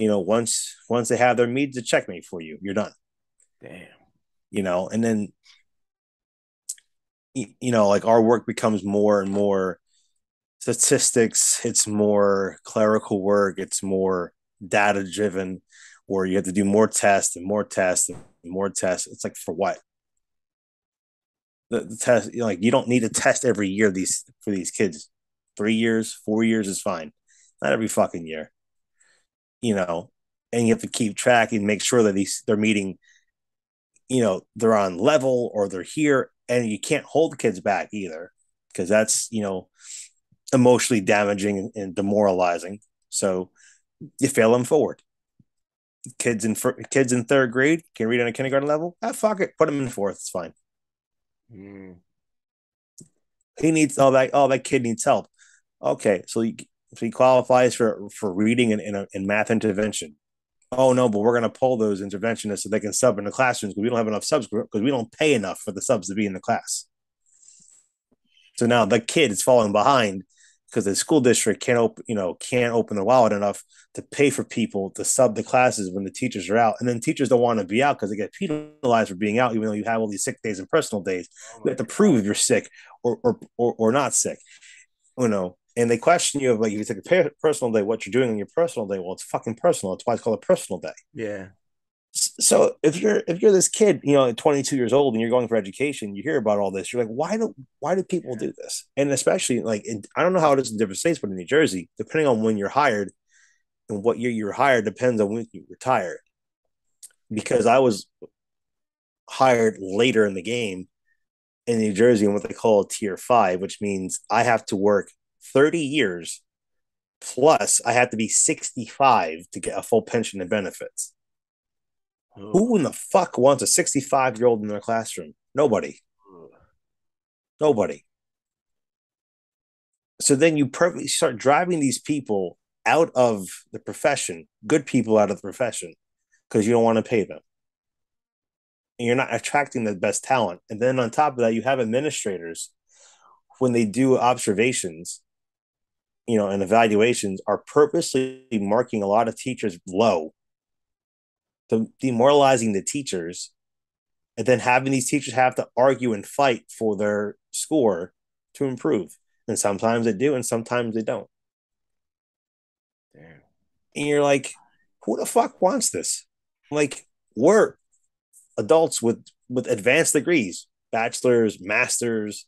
you know, once once they have their needs, a checkmate for you. You're done. Damn. You know, and then, you know, like our work becomes more and more statistics. It's more clerical work. It's more data driven, where you have to do more tests and more tests and more tests. It's like for what? the, the test you know, like you don't need to test every year these for these kids three years four years is fine not every fucking year you know and you have to keep track and make sure that these they're meeting you know they're on level or they're here and you can't hold the kids back either because that's you know emotionally damaging and demoralizing so you fail them forward kids in kids in third grade can read on a kindergarten level ah fuck it put them in fourth it's fine Mm. He needs oh that oh that kid needs help. Okay, so he so he qualifies for for reading and in, in, uh, math intervention. Oh no, but we're gonna pull those interventionists so they can sub in the classrooms because we don't have enough subs because we don't pay enough for the subs to be in the class. So now the kid is falling behind because the school district can't open, you know, can't open the wallet enough to pay for people to sub the classes when the teachers are out. And then teachers don't want to be out because they get penalized for being out, even though you have all these sick days and personal days. Oh you have to prove if you're sick or, or, or, or not sick, you know. And they question you like, if you take a personal day, what you're doing on your personal day. Well, it's fucking personal. That's why it's called a personal day. Yeah. So if you're if you're this kid, you know, 22 years old and you're going for education, you hear about all this. You're like, why do why do people do this? And especially like, in, I don't know how it is in different states, but in New Jersey, depending on when you're hired, and what year you're hired depends on when you retire. Because I was hired later in the game in New Jersey in what they call a tier five, which means I have to work 30 years plus I have to be 65 to get a full pension and benefits. Oh. Who in the fuck wants a 65 year old in their classroom? Nobody. Nobody. So then you perfectly start driving these people out of the profession, good people out of the profession, because you don't want to pay them. And you're not attracting the best talent. And then on top of that, you have administrators when they do observations, you know, and evaluations are purposely marking a lot of teachers low, to demoralizing the teachers, and then having these teachers have to argue and fight for their score to improve. And sometimes they do, and sometimes they don't. Damn. And you're like, who the fuck wants this? Like, we're adults with with advanced degrees, bachelors, masters,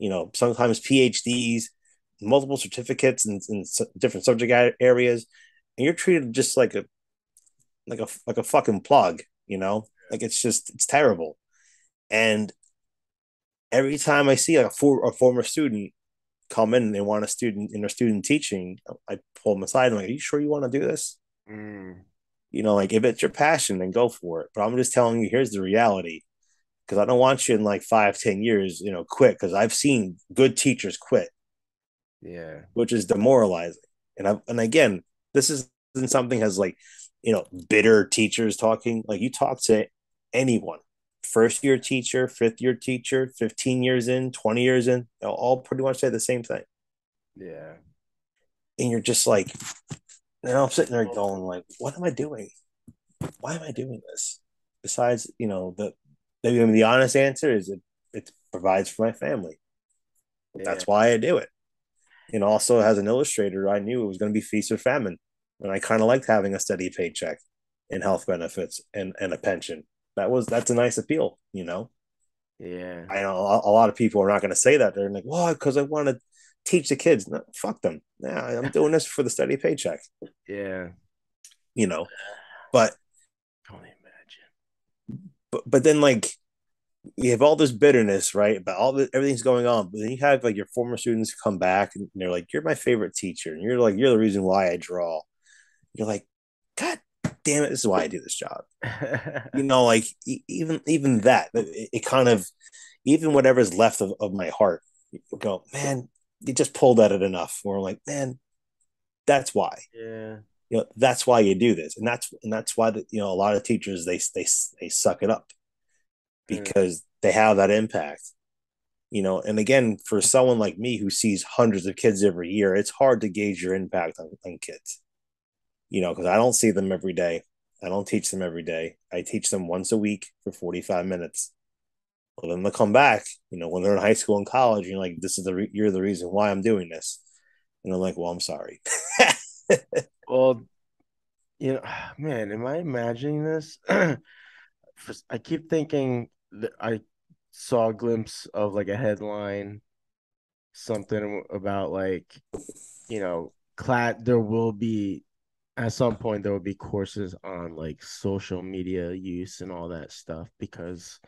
you know, sometimes PhDs, multiple certificates in, in different subject areas, and you're treated just like a like a like a fucking plug, you know? Like it's just it's terrible. And every time I see a, for, a former student come in and they want a student in a student teaching, I pull them aside and I'm like, Are you sure you want to do this? Mm. You know, like if it's your passion, then go for it. But I'm just telling you, here's the reality. Because I don't want you in like five, ten years, you know, quit. Because I've seen good teachers quit. Yeah. Which is demoralizing. And I and again, this isn't something as like, you know, bitter teachers talking. Like you talk to anyone first year teacher, fifth year teacher, 15 years in, 20 years in, they'll all pretty much say the same thing. Yeah. And you're just like, and I'm sitting there going, like, what am I doing? Why am I doing this? Besides, you know, the the, I mean, the honest answer is it it provides for my family. Yeah. That's why I do it. And also as an illustrator, I knew it was going to be feast or famine. And I kind of liked having a steady paycheck and health benefits and, and a pension that was that's a nice appeal, you know. Yeah, I know a, lot of people are not going to say that. They're like, "Well, because I want to teach the kids." No, fuck them. Yeah, I'm doing this for the steady paycheck. Yeah, you know, but can only imagine. But but then like you have all this bitterness, right? About all the everything's going on, but then you have like your former students come back and they're like, "You're my favorite teacher," and you're like, "You're the reason why I draw." You're like, "God damn it, this is why I do this job." you know, like even even that, it, it, kind of even whatever's left of, of my heart, go, man, you just pulled at it enough. I'm like, man, that's why. Yeah. You know, that's why you do this, and that's and that's why that you know a lot of teachers they they they suck it up Mm. because they have that impact. You know, and again, for someone like me who sees hundreds of kids every year, it's hard to gauge your impact on, on kids. You know, because I don't see them every day. I don't teach them every day. I teach them once a week for 45 minutes. Well, then they'll come back, you know, when they're in high school and college, and you're like, this is the, re- you're the reason why I'm doing this. And I'm like, well, I'm sorry. well, you know, man, am I imagining this? I keep thinking I saw a glimpse of like a headline, something about like, you know, class. There will be at some point there will be courses on like social media use and all that stuff because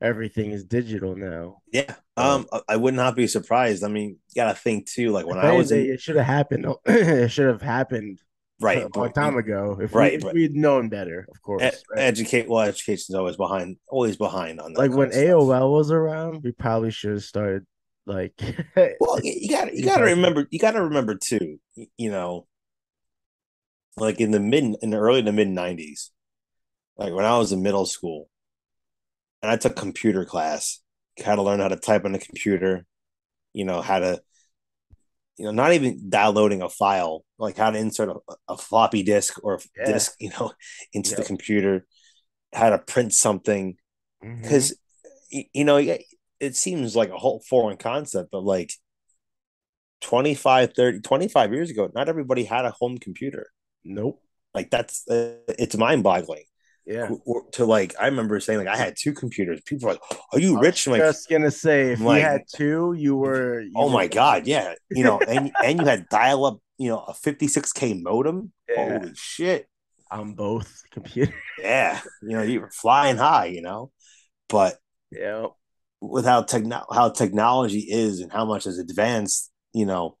everything is digital now. Yeah. Um, I would not be surprised. I mean, you gotta think too. Like when I was, in... it should have happened. it should have happened right a long time ago. If right, we, we'd known better, of course. Ed- right? Educate well, education's always behind, always behind on that. Like when AOL was around, we probably should have started like. well, you got you got to remember, you got to remember too. You know, like in the mid, in the early to mid '90s, like when I was in middle school, and I took computer class, how to learn how to type on a computer, you know, how to you know, not even downloading a file, like how to insert a, a floppy disk or a yeah. disk, you know, into yep. the computer, how to print something. Because, mm-hmm. you know, it seems like a whole foreign concept, but like 25, 30, 25 years ago, not everybody had a home computer. Nope. Like that's, uh, it's mind boggling. Yeah. To like, I remember saying like I had two computers. People were like, "Are you rich?" I'm like, just gonna say, if like, you had two, you were. You oh were my god, yeah. You know, and and you had dial up, you know, a 56k modem. Yeah. Holy shit! On both computers. yeah, you know, you were flying high. You know, but yeah, with how techno how technology is and how much has advanced, you know,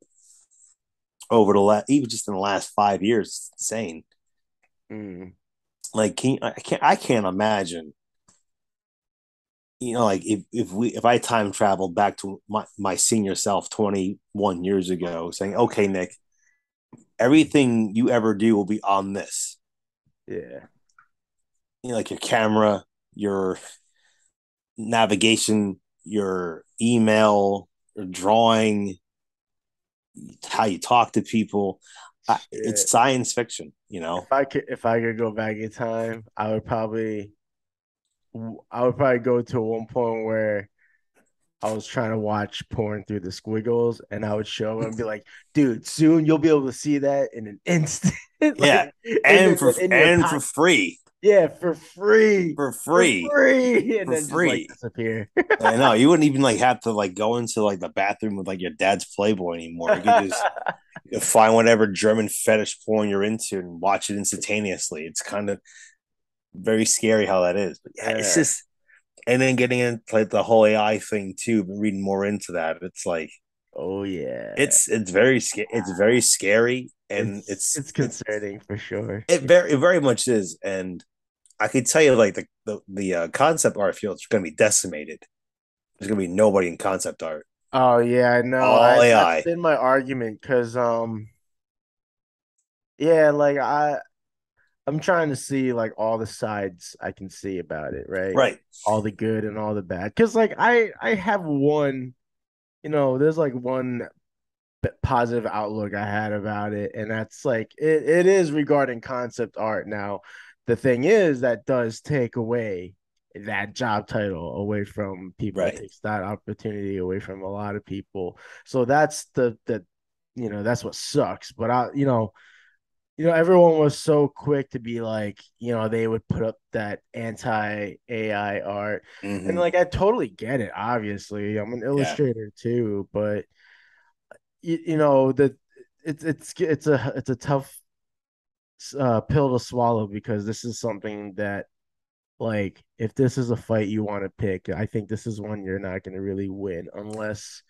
over the last even just in the last five years, it's insane. Mm like can, I can't I can't imagine you know like if, if we if I time traveled back to my, my senior self 21 years ago saying okay Nick everything you ever do will be on this. Yeah. You know like your camera your navigation your email your drawing how you talk to people I, it's science fiction, you know. If I could, if I could go back in time, I would probably, I would probably go to one point where I was trying to watch porn through the squiggles, and I would show him and be like, "Dude, soon you'll be able to see that in an instant." like, yeah, and for and for free. Yeah, for free. For free. For free. And for then free. Just, like, disappear. I know. You wouldn't even like have to like go into like the bathroom with like your dad's Playboy anymore. You could just you find whatever German fetish porn you're into and watch it instantaneously. It's kind of very scary how that is. But yeah, yeah. it's just and then getting into like the whole AI thing too, but reading more into that, it's like Oh yeah. It's it's very scary. it's very scary and it's it's, it's concerning it's, for sure. It very it very much is and I could tell you like the the, the uh, concept art field is going to be decimated. There's going to be nobody in concept art. Oh yeah, I know. All I, AI. That's been my argument because um, yeah, like I, I'm trying to see like all the sides I can see about it, right? Right. All the good and all the bad. Because like I, I have one, you know, there's like one positive outlook I had about it, and that's like it, it is regarding concept art now the thing is that does take away that job title away from people. Right. It takes that opportunity away from a lot of people. So that's the the you know that's what sucks. But I you know you know everyone was so quick to be like you know they would put up that anti AI art mm-hmm. and like I totally get it. Obviously, I'm an illustrator yeah. too, but you, you know the it's it's it's a it's a tough uh, pill to swallow because this is something that like if this is a fight you want to pick, I think this is one you're not going to really win unless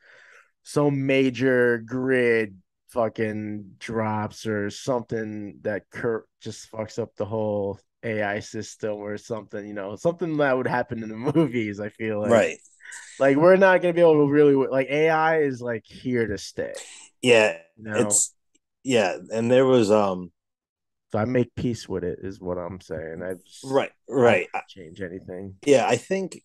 some major grid fucking drops or something that Kurt just fucks up the whole AI system or something, you know, something that would happen in the movies. I feel like, right? Like we're not gonna be able to really like AI is like here to stay. Yeah, you know? it's yeah, and there was um. So I make peace with it, is what I'm saying. I right, right. change anything. Yeah, I think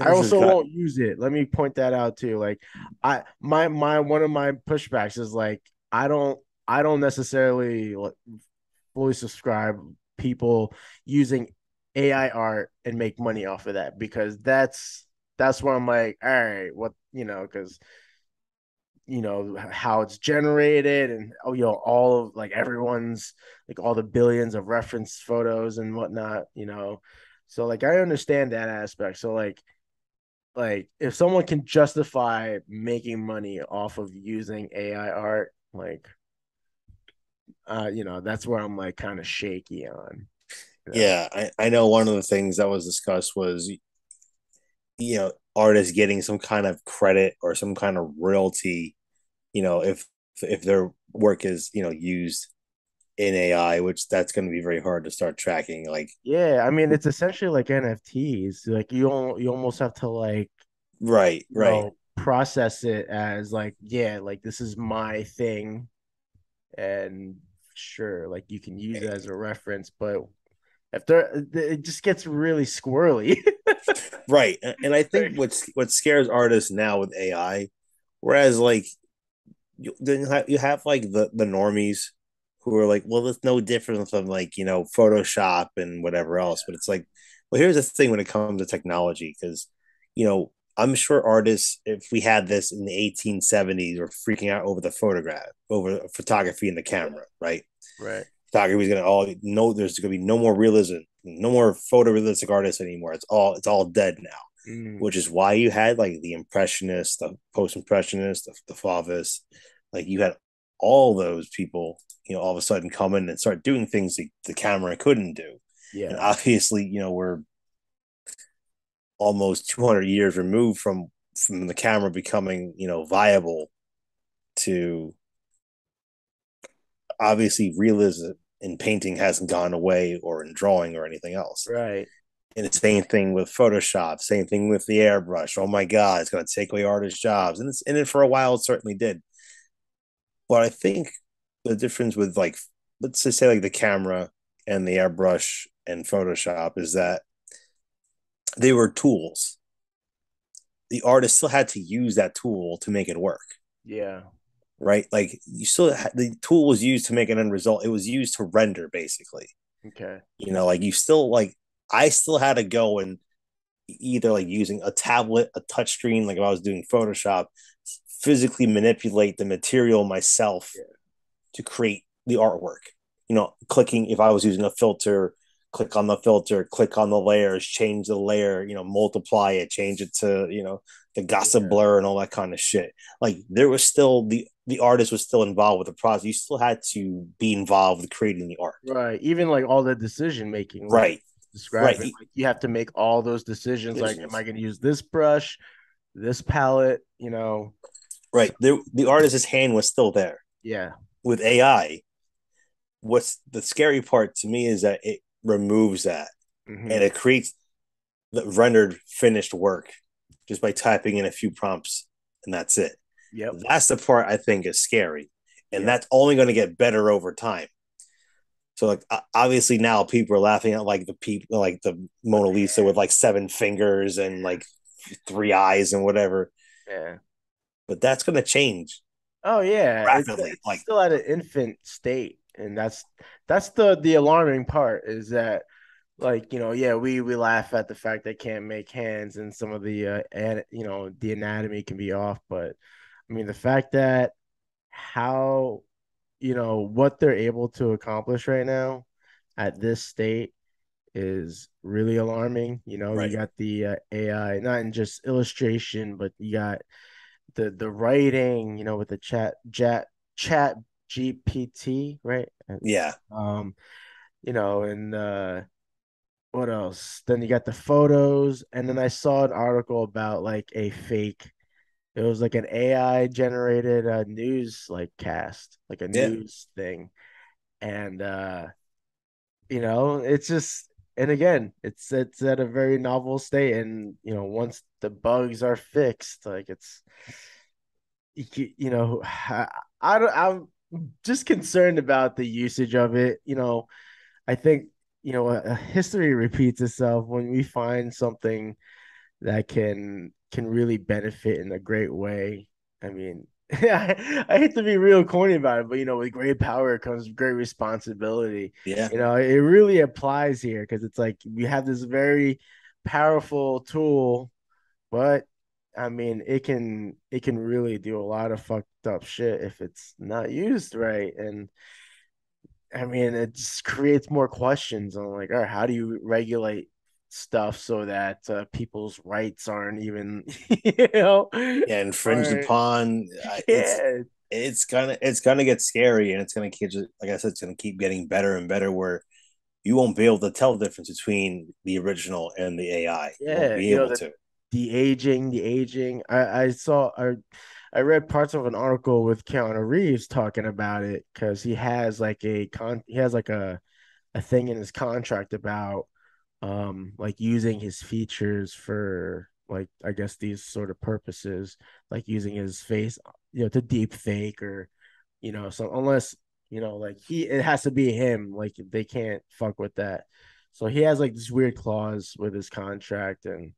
I also won't use it. Let me point that out too. Like I my my one of my pushbacks is like I don't I don't necessarily fully subscribe people using AI art and make money off of that because that's that's where I'm like, all right, what you know, because you know how it's generated and oh you know all of like everyone's like all the billions of reference photos and whatnot, you know. So like I understand that aspect. So like like if someone can justify making money off of using AI art, like uh, you know, that's where I'm like kind of shaky on. You know? Yeah, I, I know one of the things that was discussed was you know, artists getting some kind of credit or some kind of royalty, you know, if if their work is, you know, used in AI, which that's going to be very hard to start tracking. Like, yeah, I mean, it's mm-hmm. essentially like NFTs. Like, you you almost have to like, right, right, know, process it as like, yeah, like this is my thing, and sure, like you can use it as a reference, but if there, it just gets really squirrely. right, and I think what's what scares artists now with AI, whereas like you then have, you have like the the normies who are like, well, it's no different from like, you know, Photoshop and whatever else. But it's like, well, here's the thing when it comes to technology, because, you know, I'm sure artists, if we had this in the 1870s, were freaking out over the photograph, over photography and the camera, right? Right. Photography is going to all no, there's going to be no more realism, no more photorealistic artists anymore. It's all, it's all dead now, mm. which is why you had like the impressionists, the post impressionists, the, the Fauvists, like you had all those people, you know, all of a sudden come in and start doing things that the camera couldn't do. Yeah. And obviously, you know, we're almost 200 years removed from from the camera becoming, you know, viable to obviously realism in painting hasn't gone away or in drawing or anything else. Right. And the same thing with Photoshop, same thing with the airbrush. Oh my God, it's going to take away artists' jobs. And it's and it for a while it certainly did. But I think the difference with like let's just say like the camera and the airbrush and Photoshop is that they were tools. The artist still had to use that tool to make it work. Yeah. Right. Like you still had, the tool was used to make an end result. It was used to render basically. Okay. You know, like you still like I still had to go and either like using a tablet, a touch screen, like if I was doing Photoshop, physically manipulate the material myself yeah. to create the artwork. You know, clicking if I was using a filter, click on the filter, click on the layers, change the layer, you know, multiply it, change it to, you know, the Gaussian yeah. blur and all that kind of shit. Like there was still the the artist was still involved with the process. You still had to be involved with creating the art. Right. Even like all the decision making. Right. Describe right. Like you have to make all those decisions. Like, am I going to use this brush, this palette? You know, Right. The the artist's hand was still there. Yeah. With AI, what's the scary part to me is that it removes that mm-hmm. and it creates the rendered finished work just by typing in a few prompts and that's it. Yeah. That's the part I think is scary. And yep. that's only going to get better over time. So like obviously now people are laughing at like the people like the Mona Lisa with like seven fingers and like three eyes and whatever. Yeah but that's going to change. Oh yeah, rapidly. It's, it's like still at an infant state, and that's that's the the alarming part is that like you know yeah we we laugh at the fact they can't make hands and some of the uh and you know the anatomy can be off but i mean the fact that how you know what they're able to accomplish right now at this state is really alarming you know right. you got the uh, ai not in just illustration but you got the the writing, you know, with the chat chat chat GPT, right? Yeah. Um, you know, and uh what else? Then you got the photos, and then I saw an article about like a fake. It was like an AI generated uh, news like cast, like a Yeah. news thing, and uh, you know, it's just and again, it's it's at a very novel state, and you know, once the bugs are fixed, like it's you, know, I, I don't, I'm just concerned about the usage of it. You know, I think you know, history repeats itself when we find something that can can really benefit in a great way. I mean, I, I hate to be real corny about it, but you know, with great power comes great responsibility. Yeah. You know, it really applies here because it's like we have this very powerful tool, but I mean, it can it can really do a lot of fucked up shit if it's not used right. And I mean, it just creates more questions on like, all right, how do you regulate stuff so that uh, people's rights aren't even, you know, Yeah, infringed aren't- upon. I- It's yeah, it's gonna it's gonna get scary, and it's gonna keep like I said, it's gonna keep getting better and better. Where you won't be able to tell the difference between the original and the AI. You Yeah, be you know, able the- to. the aging, the aging. I I saw I I read parts of an article with Keanu Reeves talking about it because he has like a con he has like a a thing in his contract about um like using his features for like I guess these sort of purposes, like using his face, you know, to deep fake or you know, so unless you know, like he it has to be him, like they can't fuck with that. So he has like this weird clause with his contract and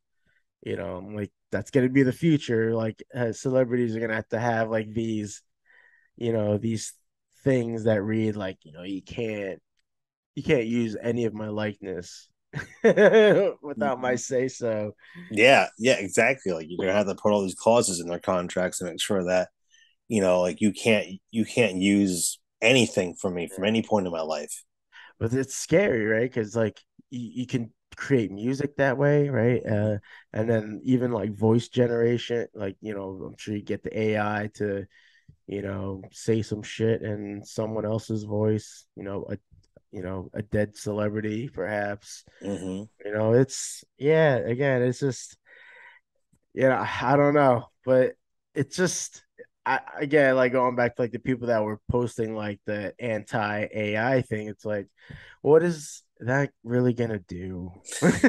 you know, I'm like that's gonna be the future. Like uh, celebrities are gonna have to have like these, you know, these things that read like, you know, you can't you can't use any of my likeness without my say so. Yeah, yeah, exactly. Like you're gonna have to put all these clauses in their contracts and make sure that you know, like you can't you can't use anything from me from any point in my life. But it's scary, right? Because like you, you can create music that way, right? Uh, and then even like voice generation, like you know, I'm sure you get the AI to, you know, say some shit in someone else's voice, you know, a you know, a dead celebrity, perhaps. hmm You know, it's yeah, again, it's just you know I don't know, but it's just I again like going back to like the people that were posting like the anti AI thing. It's like, what is that really gonna do? I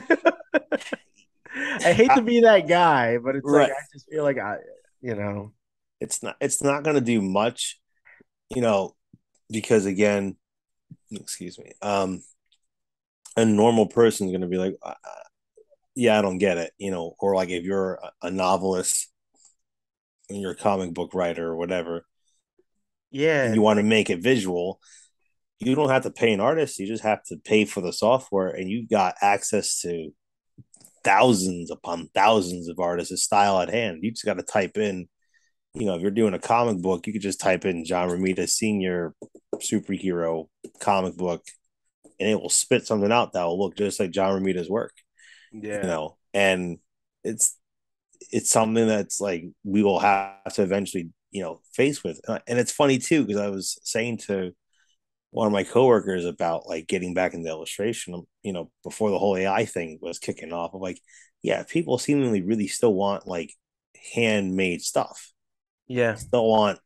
hate to be that guy, but it's like I just feel like I, you know, It's not it's not gonna do much, you know, because again, excuse me, um, a normal person's gonna be like, uh, yeah, I don't get it, you know, or like if you're a, a novelist and you're a comic book writer or whatever, yeah, and you want to make it visual, you don't have to pay an artist. You just have to pay for the software, and you've got access to thousands upon thousands of artists' style at hand. You just got to type in, you know, if you're doing a comic book, you could just type in John Romita Senior superhero comic book, and it will spit something out that will look just like John Romita's work. yeah, You know, and it's it's something that's like we will have to eventually, you know, face with. And it's funny too because I was saying to one of my coworkers about like getting back into illustration, you know, before the whole AI thing was kicking off. I'm like, yeah, people seemingly really still want like handmade stuff. Yeah, Still want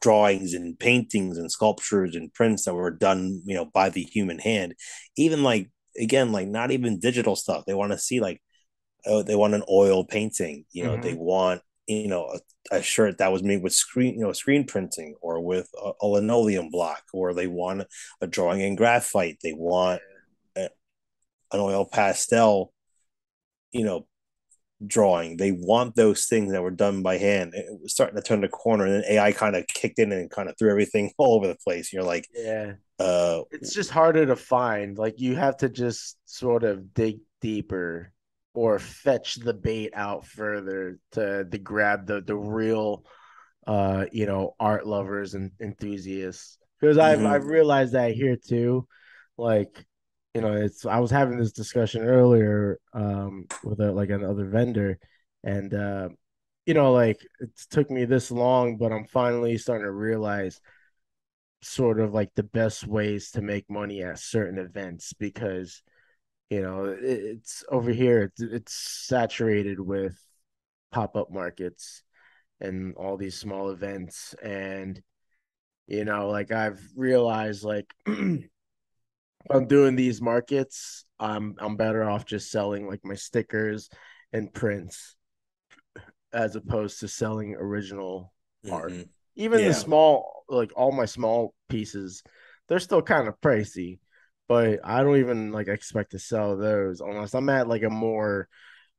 drawings and paintings and sculptures and prints that were done, you know, by the human hand. Even like again, like not even digital stuff. They want to see like oh, they want an oil painting, you know, Mhm. they want you know a, a shirt that was made with screen you know screen printing or with a, a linoleum block or they want a drawing in graphite they want a, an oil pastel you know drawing they want those things that were done by hand it was starting to turn the corner and then ai kind of kicked in and kind of threw everything all over the place you're like yeah. uh It's just harder to find. Like you have to just sort of dig deeper or fetch the bait out further to to grab the the real uh you know art lovers and enthusiasts because I've Mhm. I've realized that here too like you know it's I was having this discussion earlier um with a, like another vendor and uh you know like it took me this long but I'm finally starting to realize sort of like the best ways to make money at certain events because you know, it, it's over here. It's, it's saturated with pop up markets and all these small events, and you know, like I've realized, like I'm doing these markets, I'm I'm better off just selling like my stickers and prints as opposed to selling original mm-hmm. art. Even yeah. the small, like all my small pieces, they're still kind of pricey, but I don't even like expect to sell those unless I'm at like a more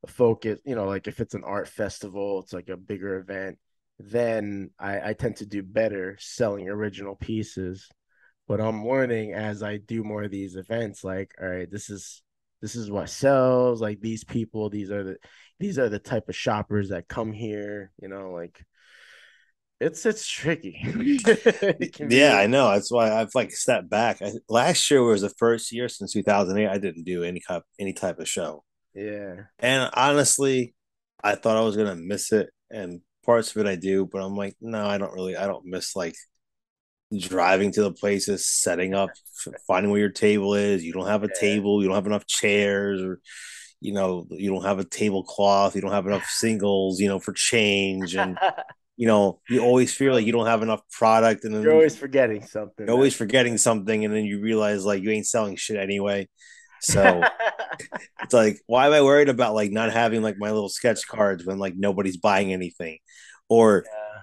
focus, you know, like if it's an art festival, it's like a bigger event, then I, I tend to do better selling original pieces. But I'm learning as I do more of these events, like, all right, this is this is what sells, like these people, these are the these are the type of shoppers that come here, you know, like it's it's tricky. it yeah, I know. That's why I've like stepped back. I, last year was the first year since 2008 I didn't do any type any type of show. Yeah, and honestly, I thought I was gonna miss it, and parts of it I do, but I'm like, no, I don't really. I don't miss like driving to the places, setting up, finding where your table is. You don't have a yeah. table. You don't have enough chairs, or you know, you don't have a tablecloth. You don't have enough singles. You know, for change and. you know, you always feel like you don't have enough product, and then you're always forgetting something. You're always forgetting something, and then you realize like you ain't selling shit anyway. So it's like, why am I worried about like not having like my little sketch cards when like nobody's buying anything, or yeah.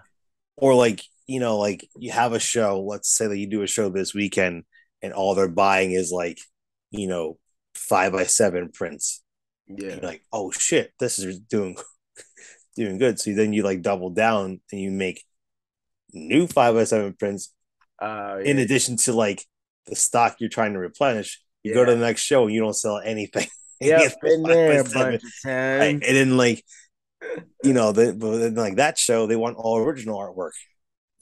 or like you know like you have a show. Let's say that you do a show this weekend, and all they're buying is like you know five by seven prints. Yeah, like oh shit, this is doing doing good. So then you like double down and you make new five by seven prints. Uh, yeah. In addition to like the stock you're trying to replenish, you yeah. go to the next show and you don't sell anything. Yeah, been there, bunch of And then like, you know, the, then like that show, they want all original artwork.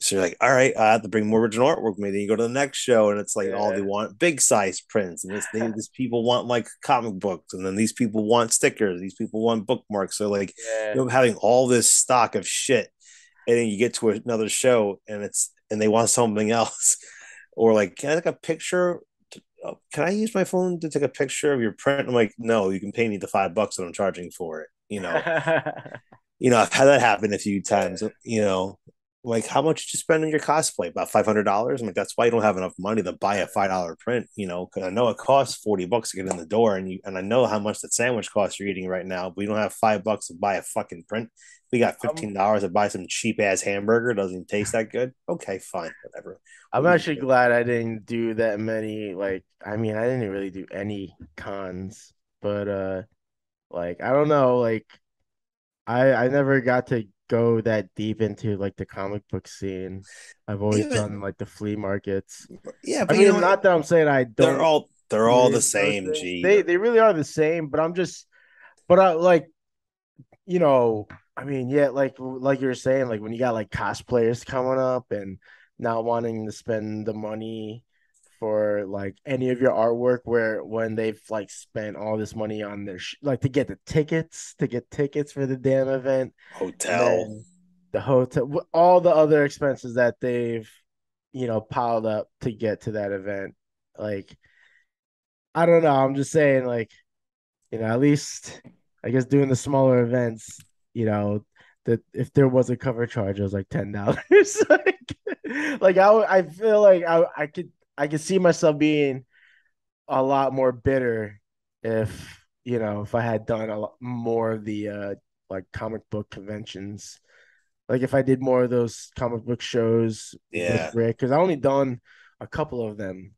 So you're like, all right, I have to bring more original artwork. Maybe you go to the next show, and it's like, yeah. all they want big size prints, and this they, these people want like comic books, and then these people want stickers, these people want bookmarks. So like, yeah. you know, having all this stock of shit, and then you get to another show, and it's and they want something else, or like, can I take a picture? Oh, can I use my phone to take a picture of your print? I'm like, no, you can pay me the five bucks that I'm charging for it. You know, you know, I've had that happen a few times. You know, like how much did you spend on your cosplay? About $500 i'm like that's why you don't have enough money to buy a $5 print you know because i know it costs 40 bucks to get in the door and you and i know how much that sandwich costs you're eating right now but you don't have five bucks to buy a fucking print. We got $15 to buy some cheap ass hamburger doesn't taste that good. Okay fine whatever. I'm actually glad i didn't do that many like i mean i didn't really do any cons but uh like i don't know like i i never got to go that deep into like the comic book scene. I've always Even, done like the flea markets. Yeah, but I mean, you know, not that I'm saying I don't. They're all they're all the same. G. They they really are the same. But I'm just, but I like, you know, I mean, yeah, like like you were saying, like when you got like cosplayers coming up and not wanting to spend the money for like any of your artwork where when they've like spent all this money on their sh- like to get the tickets to get tickets for the damn event hotel. the hotel all the other expenses that they've you know piled up to get to that event. Like i don't know i'm just saying like you know at least i guess doing the smaller events you know that if there was a cover charge it was like ten dollars. Like, like I, I feel like I, I could I can see myself being a lot more bitter if you know if I had done a lot more of the uh like comic book conventions. Like if I did more of those comic book shows yeah. Rick, because I only done a couple of them.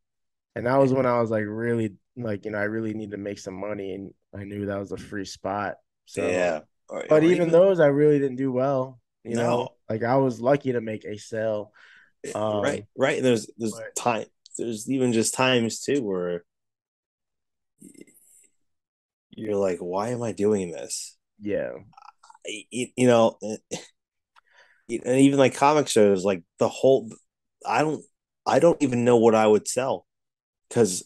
And that was when I was like really like, you know, I really need to make some money and I knew that was a free spot. So yeah. Or, but or even, even, those I really didn't do well. You no. know, like I was lucky to make a sale. Um, right, right. There's there's but, time there's even just times too where you're like, why am I doing this? Yeah. You, you know, and even like comic shows, like the whole, I don't, I don't even know what I would sell because,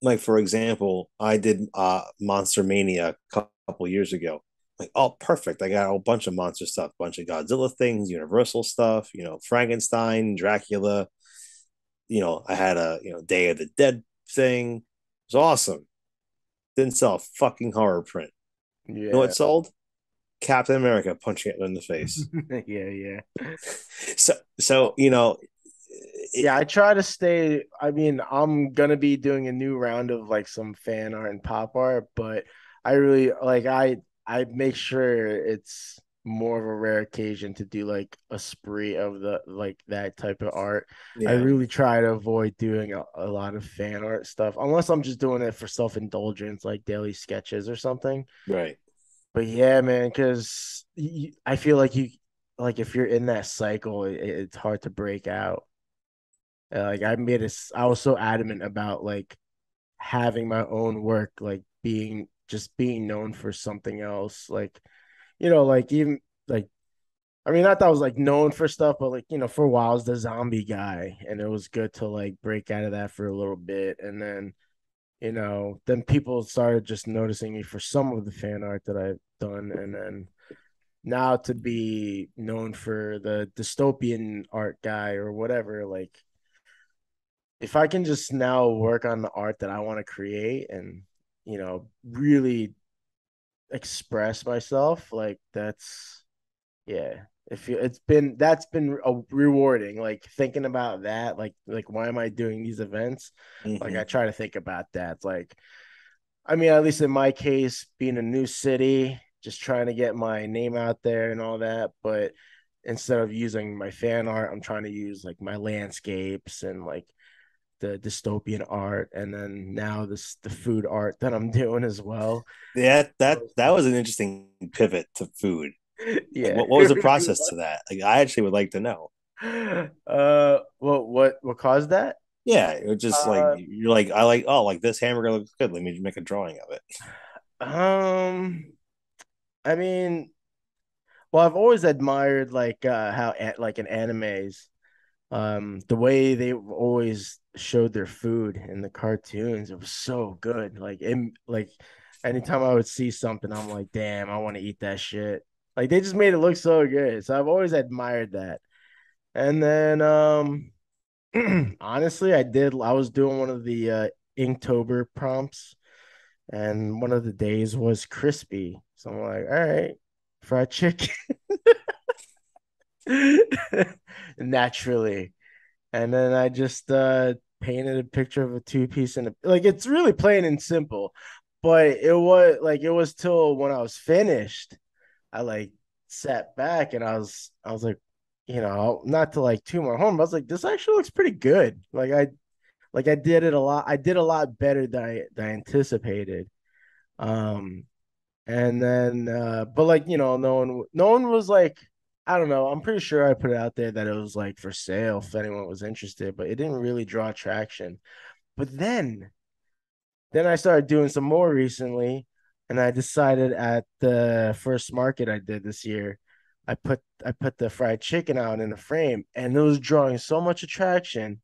like for example, I did uh Monster Mania a couple years ago. Like, oh, perfect! I got a bunch of monster stuff, bunch of Godzilla things, Universal stuff, you know, Frankenstein, Dracula, you know, I had a you know Day of the Dead thing. It was awesome. Didn't sell a fucking horror print. Yeah. You know what sold? Captain America punching it in the face. yeah, yeah. So, so you know, it- Yeah, I try to stay. I mean, I'm gonna be doing a new round of like some fan art and pop art, but I really like I I make sure it's more of a rare occasion to do like a spree of the like that type of art. yeah, I really try to avoid doing a, a lot of fan art stuff unless I'm just doing it for self-indulgence, like daily sketches or something. right. But yeah, man, because I feel like you like if you're in that cycle, it, it's hard to break out. Uh, like I made it, I was so adamant about like having my own work, like being just being known for something else. Like, you know, like even like I mean, not that I was like known for stuff, but like, you know, for a while I was the zombie guy, and it was good to like break out of that for a little bit. And then, you know, then people started just noticing me for some of the fan art that I've done. And then now to be known for the dystopian art guy or whatever, like, if I can just now work on the art that I want to create and, you know, really express myself, like, that's, yeah if you it's been that's been a rewarding like thinking about that like like why am i doing these events like Mhm. i try to think about that like i mean at least in my case being a new city just trying to get my name out there and all that but instead of using my fan art i'm trying to use like my landscapes and like the dystopian art and then now this the food art that i'm doing as well yeah, that that was an interesting pivot to food. Like, yeah what, what was the process to that? Like, I actually would like to know. uh what what what caused that Yeah, it was just Uh, like you're like I like oh like this hamburger looks good. Let me make a drawing of it. um i mean well i've always admired like uh how like in animes um the way they always showed their food in the cartoons it was so good. Like in like anytime i would see something i'm like damn i want to eat that shit. Like they just made it look so good. So i've always admired that. And then um honestly i did i was doing one of the uh inktober prompts and one of the days was crispy. So i'm like all right fried chicken naturally and then I just uh painted a picture of a two piece and a, like it's really plain and simple, but it was like it was till when I was finished, I like sat back and I was I was like, you know, not to like two more home, but I was like, this actually looks pretty good. Like I like I did it a lot. I did a lot better than I than I anticipated. Um and then uh but like you know, no one no one was like I don't know. I'm pretty sure I put it out there that it was like for sale if anyone was interested, but it didn't really draw traction. But then, then I started doing some more recently, and I decided at the first market I did this year, I put I put the fried chicken out in a frame, and it was drawing so much attraction.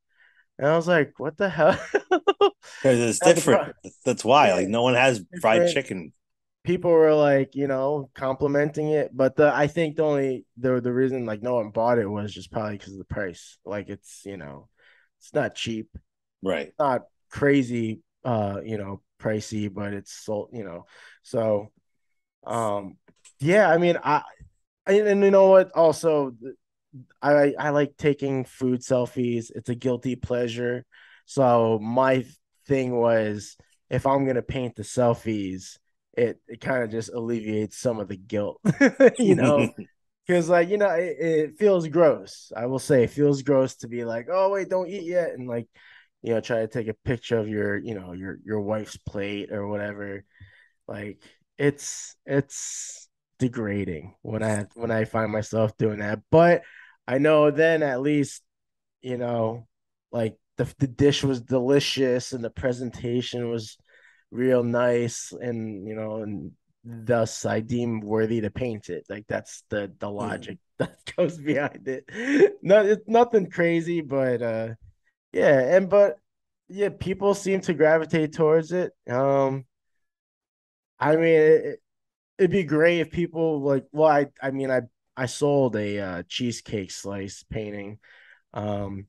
And I was like, "What the hell?" Because it's That's different. That's why. Like no one has fried chicken. People were like, you know, complimenting it, but the I think the only the the reason like no one bought it was just probably because of the price. Like it's you know, it's not cheap, Right. not crazy, uh, you know, pricey, but it's sold, you know. So, um, yeah, I mean, I and, and you know what? Also, I I like taking food selfies. It's a guilty pleasure. So my thing was if I'm gonna paint the selfies, it it kind of just alleviates some of the guilt, you know, because like you know it, it feels gross. I will say it feels gross to be like, oh wait, don't eat yet, and like you know try to take a picture of your you know your your wife's plate or whatever. Like it's it's degrading when I when I find myself doing that, but I know then at least you know like the the dish was delicious and the presentation was real nice and you know and thus I deem worthy to paint it. Like that's the the logic that goes behind it. No, it's nothing crazy, but uh yeah, and but yeah, people seem to gravitate towards it. Um I mean it, it'd be great if people like well I I mean I I sold a uh, cheesecake slice painting. Um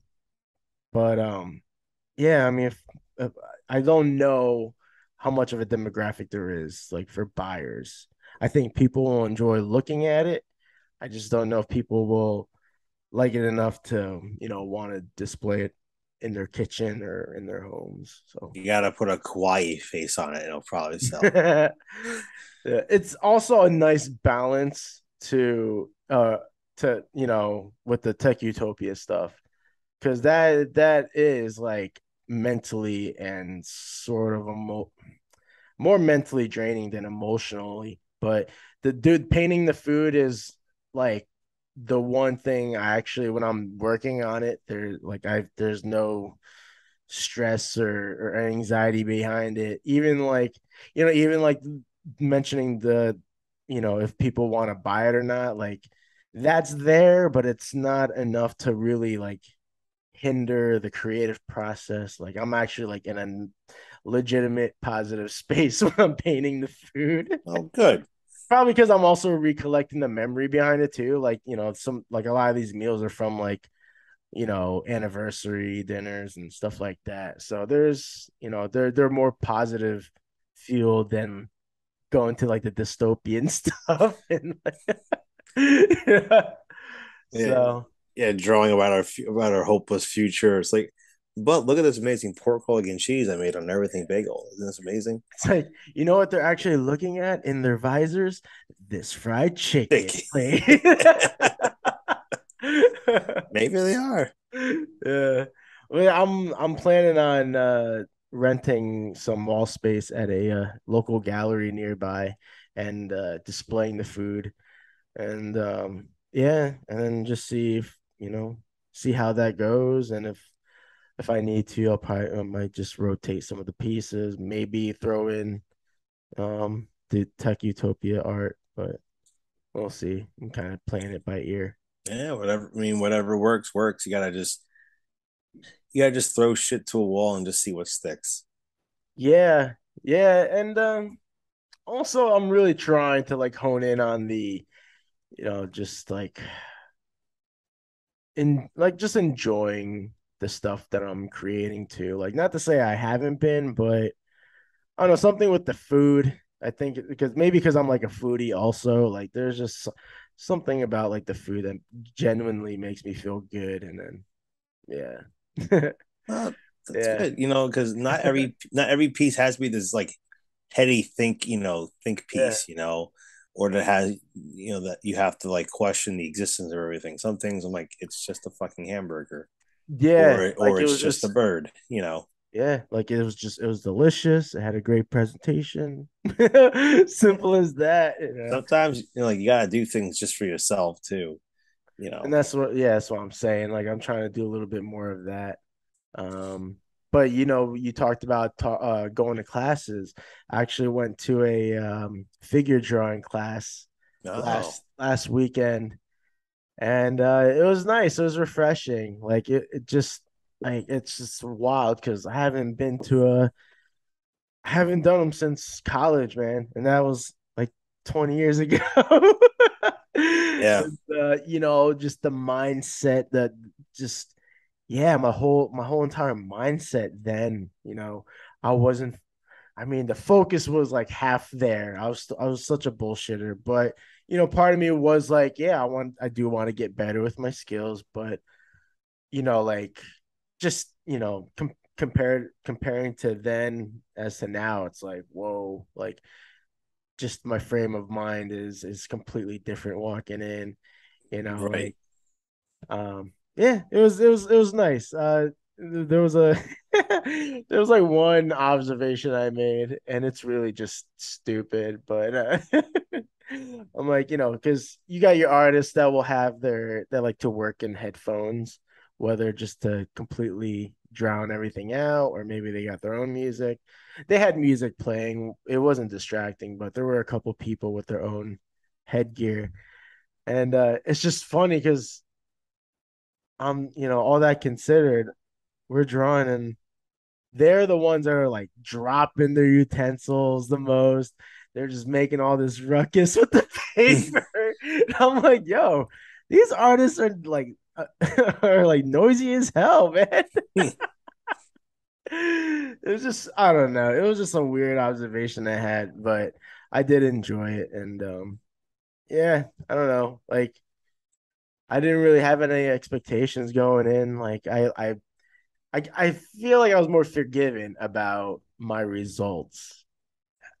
but um yeah, I mean if, if I don't know how much of a demographic there is like for buyers. I think people will enjoy looking at it. I just don't know if people will like it enough to, you know, want to display it in their kitchen or in their homes. So You gotta put a kawaii face on it, it'll probably sell. yeah. it's also a nice balance to uh to you know with the tech utopia stuff because that that is like mentally and sort of emo- more mentally draining than emotionally but the dude painting the food is like the one thing i actually when i'm working on it there like i there's no stress or, or anxiety behind it. Even like you know even like mentioning the you know if people want to buy it or not like that's there but it's not enough to really like hinder the creative process like i'm actually like in a legitimate positive space when i'm painting the food oh, good. probably because i'm also recollecting the memory behind it too like you know some like a lot of these meals are from like you know anniversary dinners and stuff like that so there's you know they're they're more positive feel than going to like the dystopian stuff and like, yeah. Yeah. so Yeah, drawing about our about our hopeless future. It's like, but look at this amazing pork roll and cheese I made on everything bagel. Isn't this amazing? it's like you know what they're actually looking at in their visors this fried chicken Maybe they are. yeah well, i'm i'm planning on uh renting some wall space at a uh, local gallery nearby and uh displaying the food and um yeah and then just see if you know see how that goes and if if i need to i'll probably I might just rotate some of the pieces maybe throw in um the tech utopia art but we'll see i'm kind of playing it by ear Yeah, whatever. I mean, whatever works works. You gotta just you gotta just throw shit to a wall and just see what sticks. yeah yeah and um also i'm really trying to like hone in on the you know just like in like just enjoying the stuff that i'm creating too like not to say i haven't been but i don't know something with the food i think because maybe because i'm like a foodie also like there's just something about like the food that genuinely makes me feel good and then yeah Well, that's Yeah. good, you know, because not every not every piece has to be this like heady think, you know, think Yeah. piece, you know, or that has you know that you have to like question the existence of everything. Some things I'm like, it's just a fucking hamburger, yeah or like or it it's was just, a bird, you know. Yeah, like it was just it was delicious. It had a great presentation. Simple as that. you know? Sometimes you know, like you gotta do things just for yourself too, you know. And that's what yeah, that's what I'm saying. Like I'm trying to do a little bit more of that. Um, but you know, you talked about ta- uh, going to classes. I actually went to a um, figure drawing class Oh, last last weekend, and uh, it was nice. It was refreshing. Like it, it just like it's just wild because I haven't been to a I haven't done them since college, man, and that was like 20 years ago. Yeah. And, uh, you know, just the mindset that just yeah, my whole my whole entire mindset then, you know, I wasn't I mean, the focus was like half there. I was I was such a bullshitter, but you know, part of me was like, yeah, I want I do want to get better with my skills, but you know, like just you know, com- compared comparing to then as to now, it's like whoa, like just my frame of mind is is completely different walking in, you know, right. like um yeah, it was it was it was nice. Uh there was a there was like one observation I made and it's really just stupid, but uh, I'm like, you know, because you got your artists that will have their that like to work in headphones, whether just to completely drown everything out or maybe they got their own music. They had music playing. It wasn't distracting, but there were a couple people with their own headgear. And uh it's just funny because um, you know, all that considered, we're drawing and they're the ones that are like dropping their utensils the most. They're just making all this ruckus with the paper. I'm like, yo, these artists are like are like noisy as hell, man. it was just I don't know. It was just a weird observation I had, but I did enjoy it, and um, yeah, I don't know. Like, I didn't really have any expectations going in. Like, I I I, I feel like I was more forgiving about my results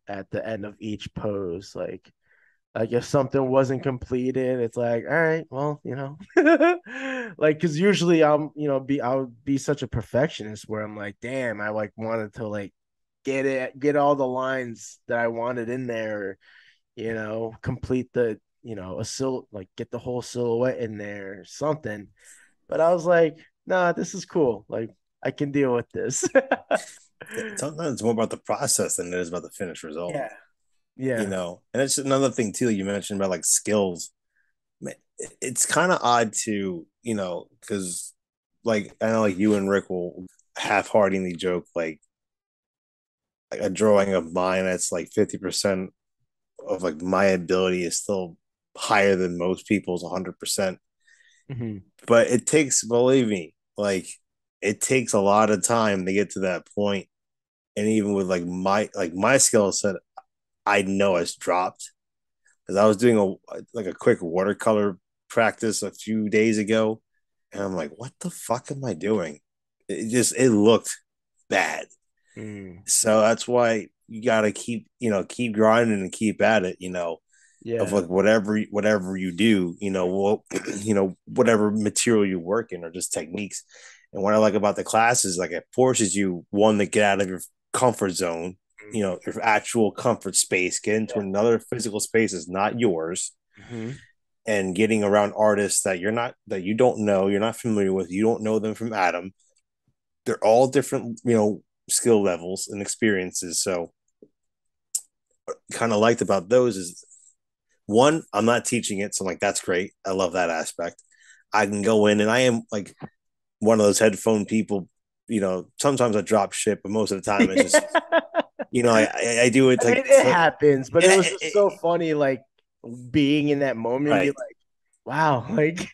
at the end of each pose. Like, like if something wasn't completed, it's like, all right, well, you know, like because usually I'm, you know, be I would be such a perfectionist where I'm like, damn, I like wanted to like get it, get all the lines that I wanted in there, you know, complete the, you know, a sil like get the whole silhouette in there, something. But I was like, nah, this is cool. Like I can deal with this. Sometimes it's more about the process than it is about the finished result. Yeah. Yeah. You know, and it's another thing too. You mentioned about like skills. It's kind of odd to, you know, because like I know like you and Rick will half-heartedly joke like like a drawing of mine that's like 50% of like my ability is still higher than most people's 100%. percent mm hmm But it takes, believe me, like it takes a lot of time to get to that point. and even with like my like my skill set i know has dropped because i was doing a like a quick watercolor practice a few days ago and i'm like what the fuck am i doing it just it looked bad mm. so that's why you got to keep you know keep grinding and keep at it you know yeah. of like whatever whatever you do you know well you know whatever material you work in or just techniques and what I like about the class is like it forces you one to get out of your comfort zone, mm-hmm. you know, your actual comfort space, get into yeah. another physical space is not yours. Mm-hmm. And getting around artists that you're not that you don't know, you're not familiar with, you don't know them from Adam. They're all different, you know, skill levels and experiences. So kind of liked about those is one, I'm not teaching it, so I'm like that's great. I love that aspect. I can go in and I am like one of those headphone people. You know, sometimes I drop shit, but most of the time it's just, you know, I, I, do it. Like, I mean, it happens, but it, it was just it, so funny, like being in that moment. Right. You're like, wow, like.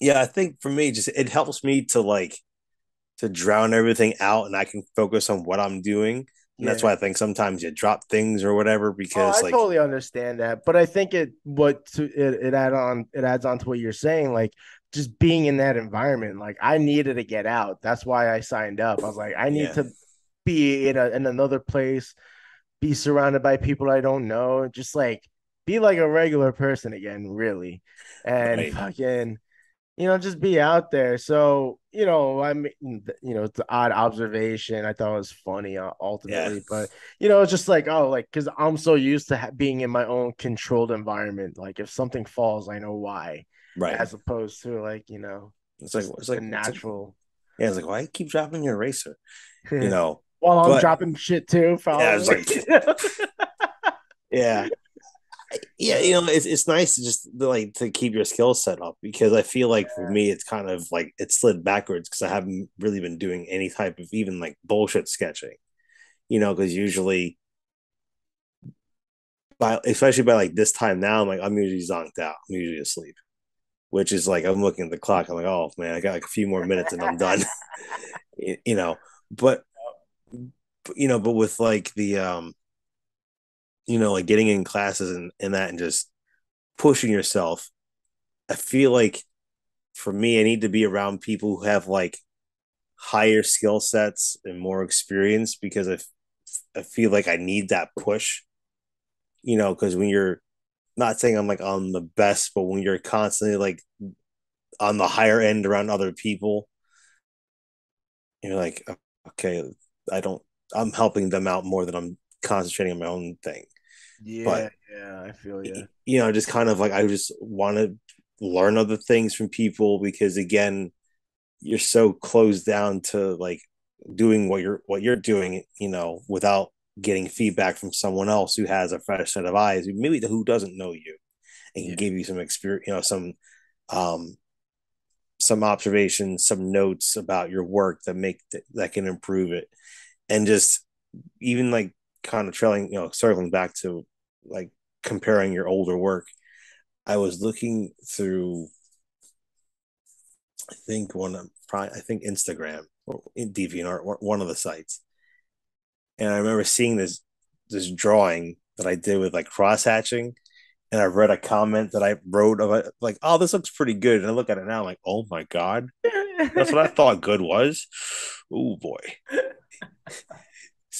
yeah, I think for me, just it helps me to like to drown everything out, and I can focus on what I'm doing. Yeah. that's why I think sometimes you drop things or whatever oh, because oh, I like, totally understand that. But I think it what to, it, it add on it adds on to what you're saying. Like just being in that environment. Like I needed to get out. That's why I signed up. I was like, I need yeah. to be in a, in another place, be surrounded by people I don't know, just like be like a regular person again, really, and right. fucking, you know, just be out there. So you know, I mean, you know, it's an odd observation. I thought it was funny uh, ultimately, yeah. but you know, it's just like oh, like because I'm so used to ha- being in my own controlled environment. Like if something falls, I know why right? As opposed to like you know, it's like it's like natural. It's like, yeah, it's like why you keep dropping your eraser, you know? While I'm but, dropping shit too. Yeah, it's like, yeah, yeah. You know, it's it's nice to just like to keep your skill set up because I feel like for me, it's kind of like it slid backwards because I haven't really been doing any type of even like bullshit sketching, you know, because usually. By, especially by like this time now, I'm like I'm usually zonked out. I'm usually asleep which is like I'm looking at the clock. I'm like, oh man, I got like a few more minutes and I'm done. you know, but you know, but with like the um, you know, like getting in classes and, and that and just pushing yourself, I feel like for me, I need to be around people who have like higher skill sets and more experience because I, I feel like I need that push, you know, because when you're not saying I'm like on the best, but when you're constantly like on the higher end around other people, you're like, oh, okay, I don't, I'm helping them out more than I'm concentrating on my own thing. Yeah, but, yeah, I feel you. You know, just kind of like I just want to learn other things from people because again, you're so closed down to like doing what you're what you're doing, you know, without getting feedback from someone else who has a fresh set of eyes, maybe who doesn't know you, and can yeah. give you some experience, you know, some um, some observations, some notes about your work that make th- that can improve it, and just even like kind of trailing, you know, circling back to like comparing your older work. I was looking through I think one of probably I think Instagram or DeviantArt, one of the sites. And I remember seeing this this drawing that I did with like cross hatching, and I read a comment that I wrote of it, like, "Oh, this looks pretty good." And I look at it now, I'm like, "Oh my god, that's what I thought good was." Oh boy.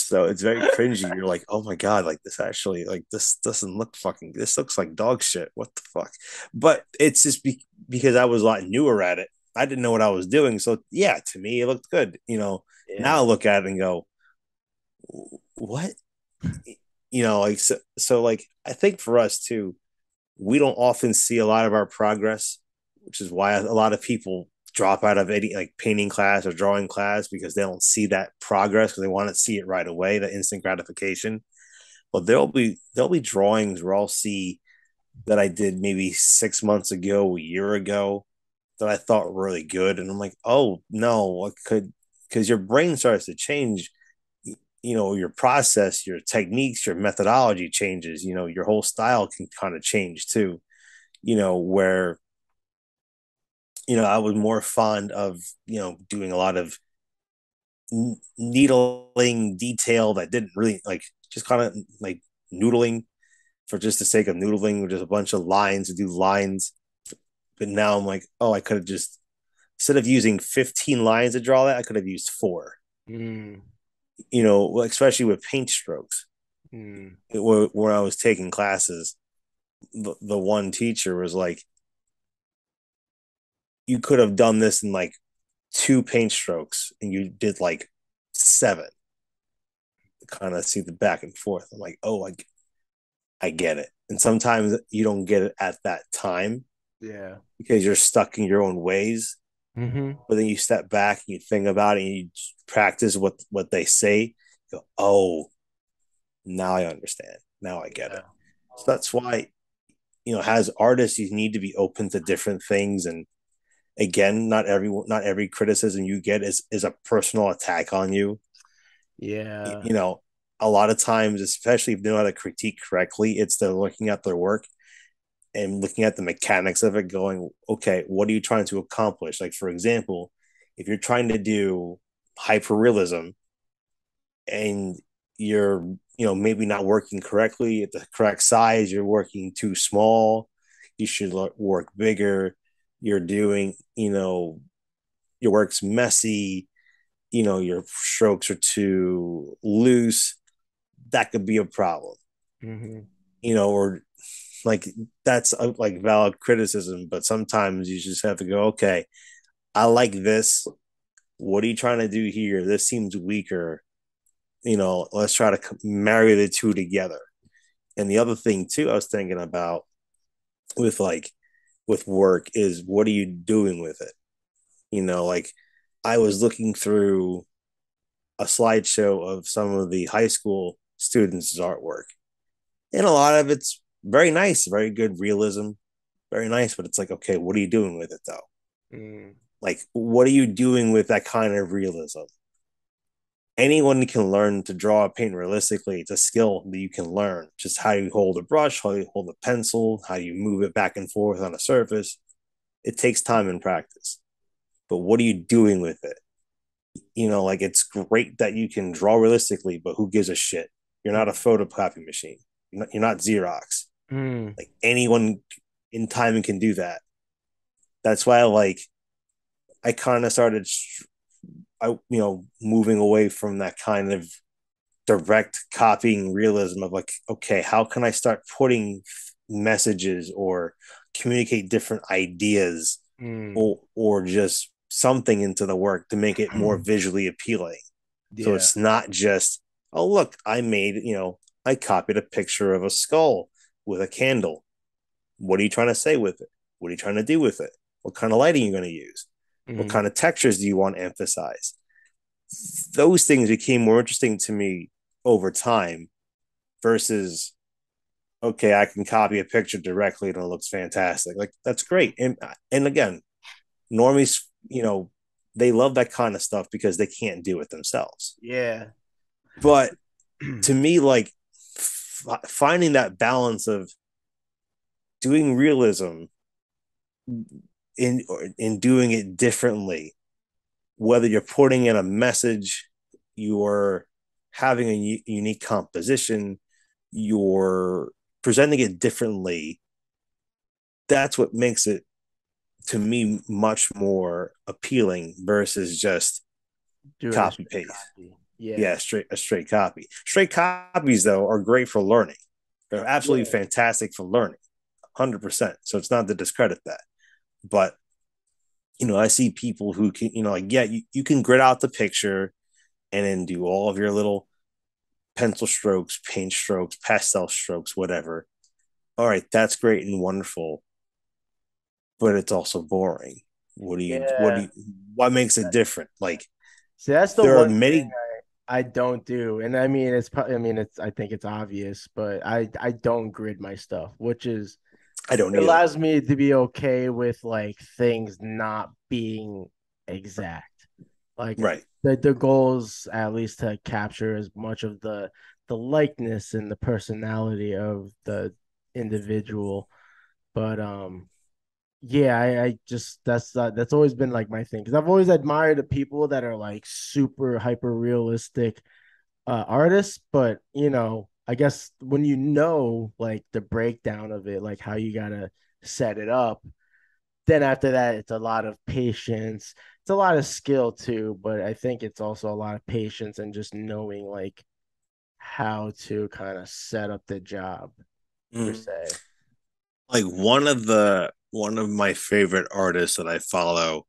so it's very cringy. You're like, "Oh my god, like this actually, like this doesn't look fucking. This looks like dog shit. What the fuck?" But it's just be- because I was a lot newer at it. I didn't know what I was doing. So yeah, to me, it looked good. You know, yeah. now I look at it and go, "What?" you know, like so, so like I think for us too, we don't often see a lot of our progress, which is why a lot of people drop out of any like painting class or drawing class because they don't see that progress because they want to see it right away, the instant gratification. But there'll be there'll be drawings where I'll see that I did maybe six months ago, a year ago, that I thought were really good, and I'm like, oh no, what could because your brain starts to change you know your process your techniques your methodology changes you know your whole style can kind of change too you know where you know i was more fond of you know doing a lot of needling detail that didn't really like just kind of like noodling for just the sake of noodling just a bunch of lines to do lines but now i'm like oh i could have just instead of using 15 lines to draw that i could have used four mm you know, especially with paint strokes. Mm. Where, where I was taking classes, the, the one teacher was like, you could have done this in like two paint strokes and you did like seven. Kind of see the back and forth. I'm like, oh, I, I get it. And sometimes you don't get it at that time. Yeah. Because you're stuck in your own ways. Mm-hmm. But then you step back and you think about it and you practice what what they say. go, oh, now I understand. Now I get yeah. it. So that's why, you know, as artists, you need to be open to different things. And again, not every not every criticism you get is is a personal attack on you. Yeah. You know, a lot of times, especially if they know how to critique correctly, it's they're looking at their work and looking at the mechanics of it, going, okay, what are you trying to accomplish? Like, for example, if you're trying to do hyperrealism and you're, you know, maybe not working correctly at the correct size, you're working too small, you should work bigger, you're doing, you know, your work's messy, you know, your strokes are too loose, that could be a problem. Mm-hmm. You know, or like that's a, like valid criticism but sometimes you just have to go okay i like this what are you trying to do here this seems weaker you know let's try to marry the two together and the other thing too i was thinking about with like with work is what are you doing with it you know like i was looking through a slideshow of some of the high school students' artwork and a lot of it's very nice, very good realism, very nice. But it's like, okay, what are you doing with it though? Mm. Like, what are you doing with that kind of realism? Anyone can learn to draw a paint realistically. It's a skill that you can learn. Just how you hold a brush, how you hold a pencil, how you move it back and forth on a surface. It takes time and practice. But what are you doing with it? You know, like it's great that you can draw realistically, but who gives a shit? You're not a photocopy machine. You're not, you're not Xerox. Mm. Like anyone in time can do that. That's why I like I kind of started I you know moving away from that kind of direct copying realism of like okay, how can I start putting messages or communicate different ideas mm. or or just something into the work to make it more visually appealing. Yeah. So it's not just oh look, I made, you know, I copied a picture of a skull with a candle. What are you trying to say with it? What are you trying to do with it? What kind of lighting are you going to use? Mm-hmm. What kind of textures do you want to emphasize? Those things became more interesting to me over time versus okay, I can copy a picture directly and it looks fantastic. Like that's great. And and again, normies, you know, they love that kind of stuff because they can't do it themselves. Yeah. But to me, like finding that balance of doing realism in in doing it differently. Whether you're putting in a message you're having a u- unique composition you're presenting it differently. That's what makes it to me much more appealing versus just Doing copy paste. copy. Yeah. yeah straight a straight copy. Straight copies though are great for learning. They're absolutely Yeah. fantastic for learning 100% so it's not to discredit that but you know i see people who can you know like yeah you, you can grid out the picture and then do all of your little pencil strokes paint strokes pastel strokes whatever. All right that's great and wonderful but it's also boring. What do you what do you what makes it different? Like See, that's the there are one many thing I, I don't do. And I mean, it's probably, I mean, it's, I think it's obvious, but I, I don't grid my stuff, which is, i don't know. it allows me to be okay with like things not being exact. Like right the, the goals at least to capture as much of the the likeness and the personality of the individual but um yeah i, I just that's uh, that's always been like my thing because i've always admired the people that are like super hyper realistic uh artists but you know i guess when you know like the breakdown of it like how you gotta set it up then after that it's a lot of patience. It's a lot of skill too but i think it's also a lot of patience and just knowing like how to kind of set up the job per Mhm. se. Like one of the one of my favorite artists that I follow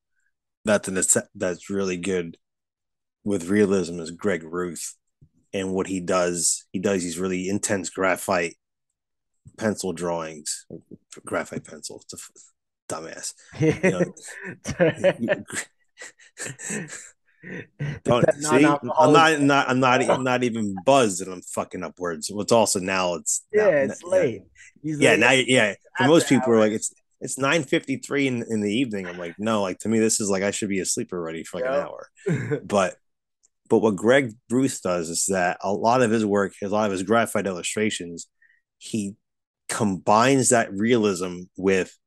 that's an, that's really good with realism is Greg Ruth and what he does he does these really intense graphite pencil drawings graphite pencil it's a f- dumbass. Know, don't see? I'm not not I'm not I'm not even buzzed and I'm fucking up words. It's also now it's now- yeah it's yeah. late. He's yeah like, now yeah for most people are like it's it's 9:53 in, in the evening. I'm like no like to me this is like i should be asleep already for like an hour. But but what Greg Ruth does is that a lot of his work a lot of his graphite illustrations he combines that realism with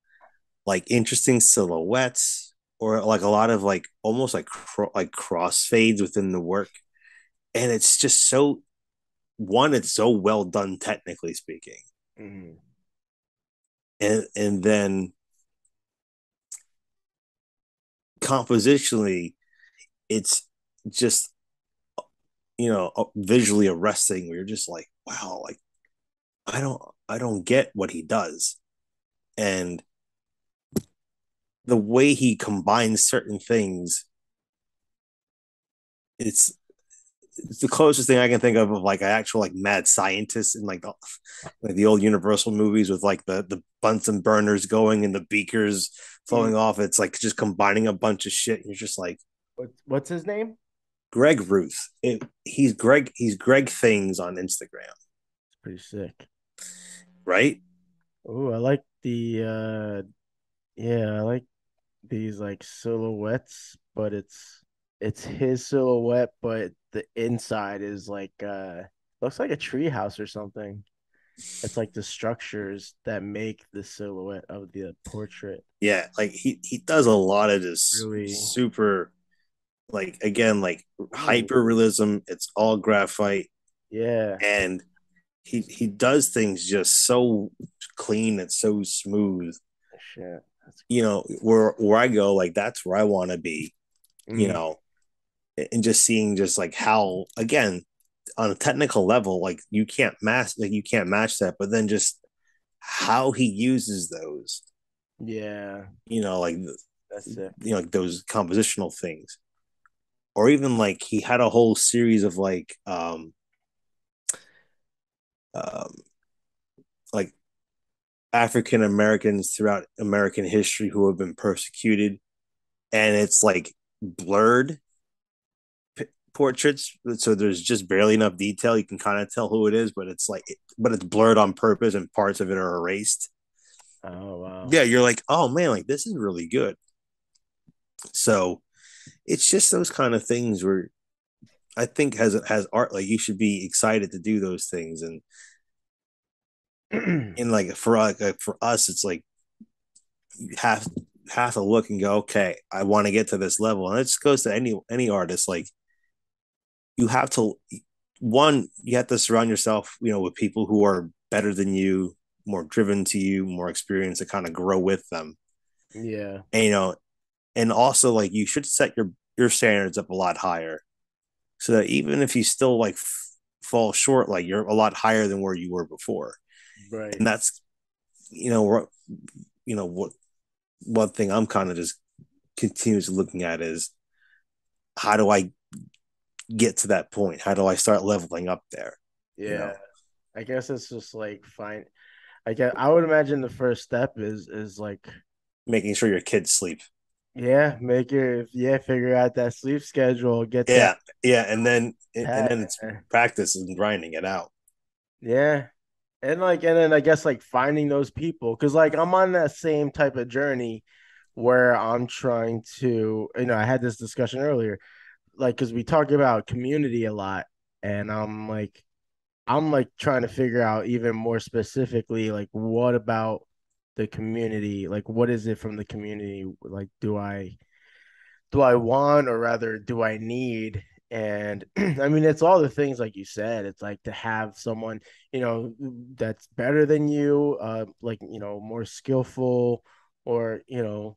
like interesting silhouettes or like a lot of like almost like cro- like crossfades within the work and it's just so one it's so well done technically speaking Mhm. and and then compositionally it's just you know visually arresting where you're just like wow like i don't i don't get what he does and the way he combines certain things it's it's the closest thing I can think of of like an actual like mad scientist in like the, like the old Universal movies with like the the Bunsen burners going and the beakers hmm. flowing off. It's like just combining a bunch of shit. And you're just like What, what's his name Greg Ruth. It, he's Greg. He's Greg Things on Instagram, it's pretty sick right? oh i like the uh yeah i like these like silhouettes but it's it's his silhouette but the inside is like uh looks like a tree house or something it's like the structures that make the silhouette of the portrait Yeah, like he he does a lot of this Really? super, like again like hyper realism. It's all graphite. yeah. And he he does things just so clean and so smooth. Shit. You know where where i go like that's where i want to be you Mhm. know? And just seeing just like how again on a technical level like you can't match like you can't match that but then just how he uses those. Yeah. You know like that's it you know like those compositional things or even like he had a whole series of like um um like African Americans throughout American history who have been persecuted and it's like blurred p- portraits so there's just barely enough detail. You can kind of tell who it is but it's like but it's blurred on purpose and parts of it are erased. Oh wow. Yeah you're like oh man like this is really good. So it's just those kind of things where i think has has art like you should be excited to do those things and and like for like for us it's like you have have to look and go, okay, I want to get to this level. And it just goes to any any artist. Like you have to one, you have to surround yourself, you know, with people who are better than you, more driven to you, more experienced to kind of grow with them. Yeah. And, you know, and also like you should set your your standards up a lot higher so that even if you still like f- fall short like you're a lot higher than where you were before. Right. And that's you know you know what one thing i'm kind of just continuously looking at is how do i get to that point? How do i start leveling up there? Yeah. you know? i guess it's just like fine i guess i would imagine the first step is is like making sure your kids sleep yeah, make your yeah, figure out that sleep schedule. Get yeah, yeah, and then and then it's practice and grinding it out. Yeah, and like and then I guess like finding those people because like I'm on that same type of journey where I'm trying to you know I had this discussion earlier, like because we talk about community a lot, and I'm like I'm like trying to figure out even more specifically like what about the community like what is it from the community? Like do i do i want or rather do i need? And i mean it's all the things like you said it's like to have someone you know that's better than you uh like you know more skillful or you know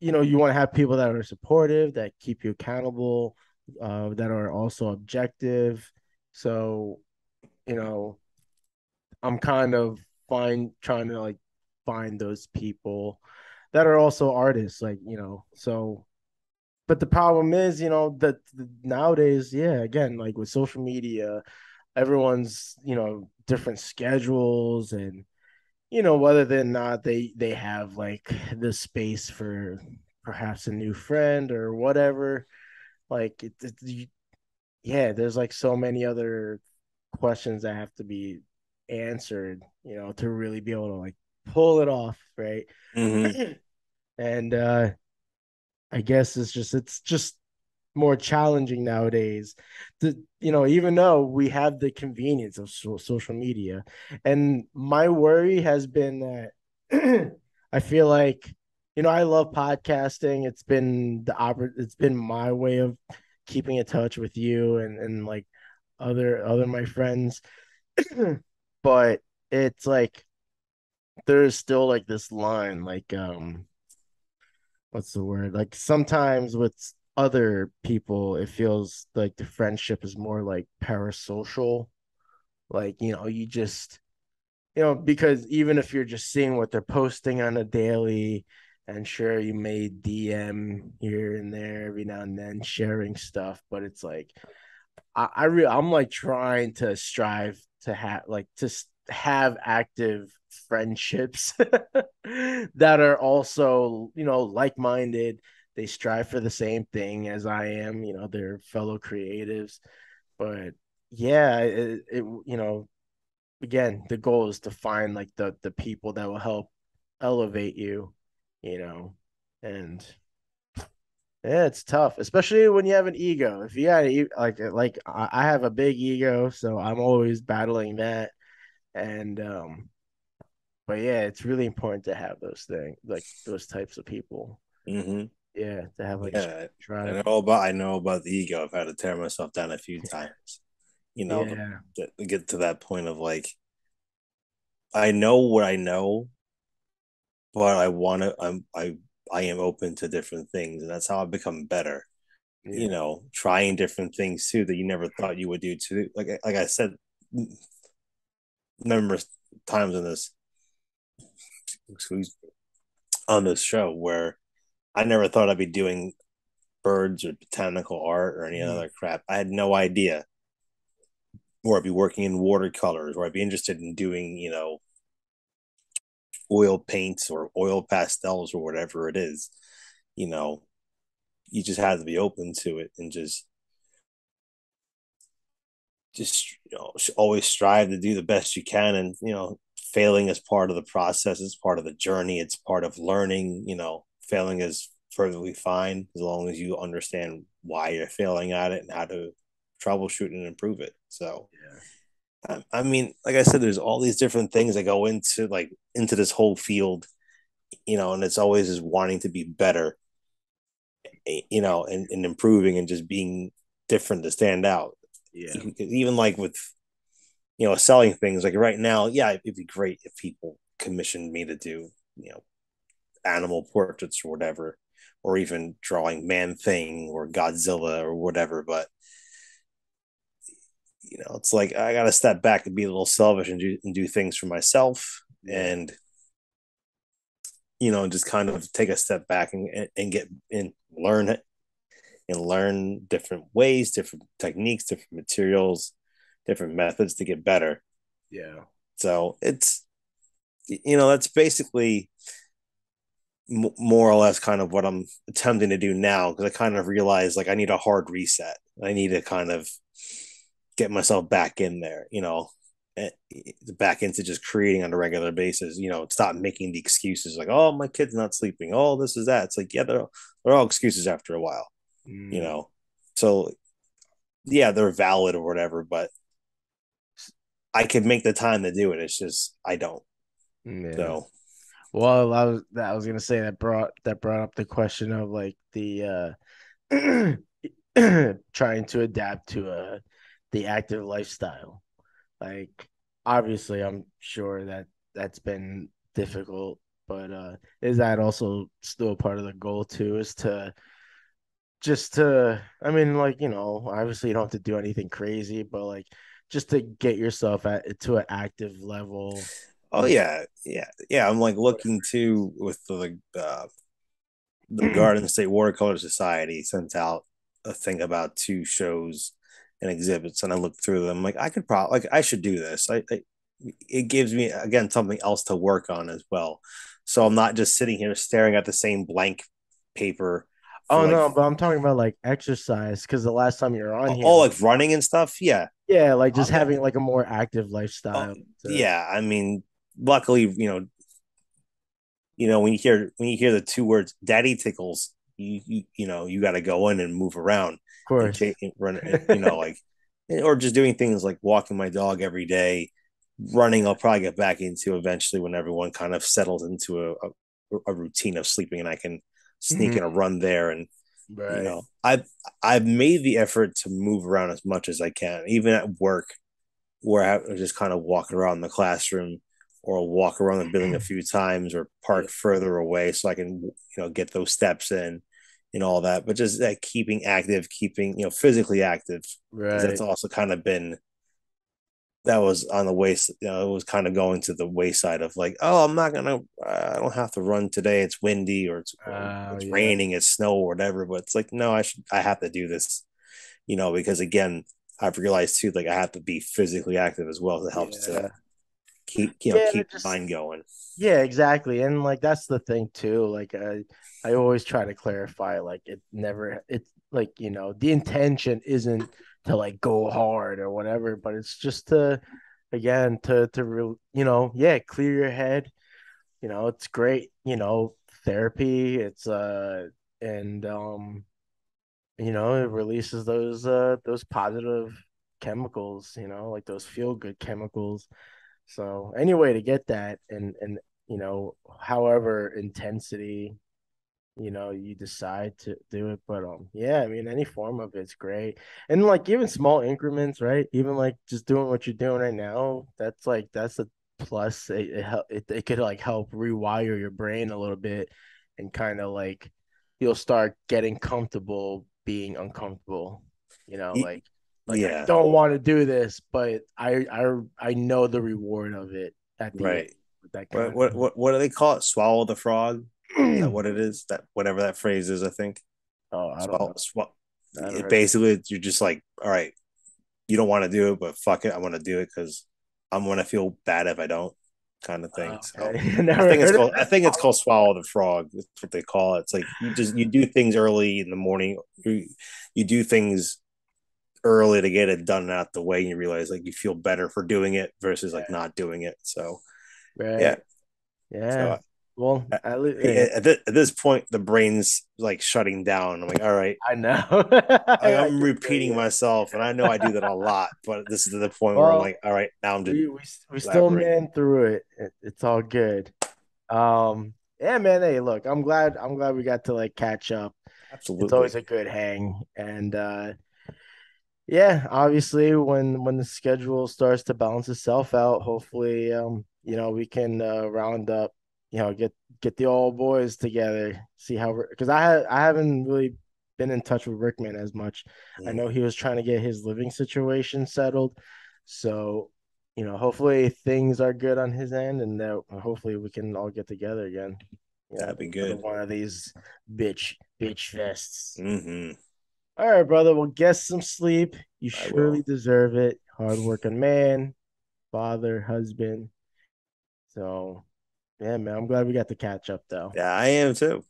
you know you want to have people that are supportive that keep you accountable uh that are also objective. So you know i'm kind of fine trying to like find those people that are also artists like you know so but the problem is you know that nowadays yeah again like with social media everyone's you know different schedules and you know whether or not they they have like the space for perhaps a new friend or whatever like it, it, yeah there's like so many other questions that have to be answered you know to really be able to like pull it off, right? Mm-hmm. and uh I guess it's just it's just more challenging nowadays. To, you know, even though we have the convenience of so- social media, and my worry has been that I feel like you know I love podcasting. It's been the oppor- It's been my way of keeping in touch with you and and like other other my friends. but it's like there is still like this line, like um, what's the word? Like sometimes with other people, it feels like the friendship is more like parasocial. Like you know, you just you know because even if you're just seeing what they're posting on a daily, and sure you may DM here and there every now and then sharing stuff, but it's like I, I re- I'm like trying to strive to have like to have active friendships that are also, you know, like minded. They strive for the same thing as I am, you know, they're fellow creatives. But yeah, it, it you know, again, the goal is to find like the the people that will help elevate you, you know, and yeah, it's tough, especially when you have an ego. If you had like like I have a big ego, so I'm always battling that. And um but yeah, it's really important to have those things, like those types of people. Mm-hmm. Yeah, to have like yeah, try. I know about I know about the ego. I've had to tear myself down a few times. You know, yeah. to, to get to that point of like, I know what I know, but I want to. I'm I I am open to different things, and that's how I become better. Yeah. You know, trying different things too that you never thought you would do too. Like like I said, numerous times in this excuse me, on this show where I never thought I'd be doing birds or botanical art or any mm. other crap. I had no idea. Or I'd be working in watercolors, or I'd be interested in doing, you know, oil paints or oil pastels or whatever it is. You know, you just have to be open to it and just just you know always strive to do the best you can and you know failing is part of the process it's part of the journey it's part of learning you know failing is perfectly fine as long as you understand why you're failing at it and how to troubleshoot and improve it so yeah. I, I mean like i said there's all these different things that go into like into this whole field you know, and it's always is wanting to be better, eh, you know, and, and improving and just being different to stand out. Yeah. Even like with, you know, selling things like right now, yeah, it'd be great if people commissioned me to do, you know, animal portraits or whatever, or even drawing Man Thing or Godzilla or whatever. But you know, it's like I got to step back and be a little selfish and do and do things for myself, and you know, just kind of take a step back and and get and learn it and learn different ways, different techniques, different materials, different methods to get better. Yeah. So it's you know that's basically m- more or less kind of what I'm attempting to do now because I kind of realize like I need a hard reset. I need to kind of get myself back in there, you know, eh, back into just creating on a regular basis, you know, stop making the excuses like, oh, my kid's not sleeping. Oh, this is that. It's like, yeah, they're, they're all excuses after a while, mm. you know? So, yeah, they're valid or whatever, but I can make the time to do it. It's just, I don't. Yeah. So, well, I was I was gonna say that brought that brought up the question of like the uh trying to adapt to a the active lifestyle. Like obviously I'm sure that that's been difficult, but uh is that also still part of the goal too is to just to I mean like, you know, obviously you don't have to do anything crazy, but like just to get yourself at to an active level. Oh yeah, yeah, yeah. I'm like looking to with the uh, the Garden State Watercolor Society sent out a thing about two shows and exhibits and I look through them like I could probably like I should do this. I, I it gives me again something else to work on as well. So I'm not just sitting here staring at the same blank paper. Oh like, no, but I'm talking about like exercise because the last time you're on oh, here, oh, like running and stuff. Yeah, yeah, like oh, just okay. having like a more active lifestyle. Oh, yeah, I mean, luckily, you know, you know when you hear when you hear the two words "daddy tickles," you you, you know you got to go in and move around of course. And, run, you know, like, or just doing things like walking my dog every day, running. I'll probably get back into eventually when everyone kind of settles into a, a, a routine of sleeping and I can sneak mm-hmm. a run there. And, right. you know, I've, I've made the effort to move around as much as I can, even at work where I just kind of walk around the classroom or walk around the building a few times or park further away so I can, you know, get those steps in and all that, but just that keeping active, keeping you know physically active. Right. That's also kind of been that was on the waist. You know, it was kind of going to the wayside of like, oh, I'm not gonna, I don't have to run today. It's windy or it's, uh, it's yeah. raining, it's snow or whatever. But it's like, no, I should, I have to do this, you know, because again, I've realized too, like I have to be physically active as well to help yeah. to keep, you know, yeah, keep just, mind going. Yeah, exactly, and like that's the thing too. Like, I, I always try to clarify like it never it's like you know the intention isn't to like go hard or whatever, but it's just to again to to real you know yeah clear your head. You know it's great. You know therapy. It's uh and um you know it releases those uh those positive chemicals. You know like those feel good chemicals. So any way to get that and and you know however intensity you know you decide to do it but um yeah i mean any form of it's great. And like even small increments right? Even like just doing what you're doing right now that's like that's a plus. It it, it, it could like help rewire your brain a little bit and kind of like you'll start getting comfortable being uncomfortable you know like like yeah. I don't want to do this but i i i know the reward of it at the right. end, what, what, what what do they call it? Swallow the frog is that what it is? That whatever that phrase is, I think. Oh, I don't swell, know. it, basically, you're just like, all right, you don't want to do it, but fuck it, I want to do it because I'm gonna feel bad if I don't, kind of thing. Oh, okay. So I think it's called. I think it's called swallow the frog. That's what they call it. It's like you just you do things early in the morning. You you do things early to get it done out the way, and you realize like you feel better for doing it versus like not doing it. So, right. yeah, yeah. So, well, at, at, this, at, this point, the brain's like shutting down. I'm like, all right, I know. I, am repeating myself, and I know I do that a lot. But this is the point well, where I'm like, all right, now I'm just. We, we, we still man through it. it. It's all good. Um, yeah, man. Hey, look, I'm glad. I'm glad we got to like catch up. Absolutely. It's always a good hang, and uh yeah, obviously, when when the schedule starts to balance itself out, hopefully, um, you know, we can uh, round up, you know, get get the old boys together, see how because I I haven't really been in touch with Rickman as much. I know he was trying to get his living situation settled, so you know, hopefully things are good on his end, and that hopefully we can all get together again. You That'd be good. One of these bitch bitch fests. hmm All right, brother. Well, get some sleep. You I surely will. deserve it. Hardworking man, father, husband. So, yeah, man. I'm glad we got to catch up, though. Yeah, I am too.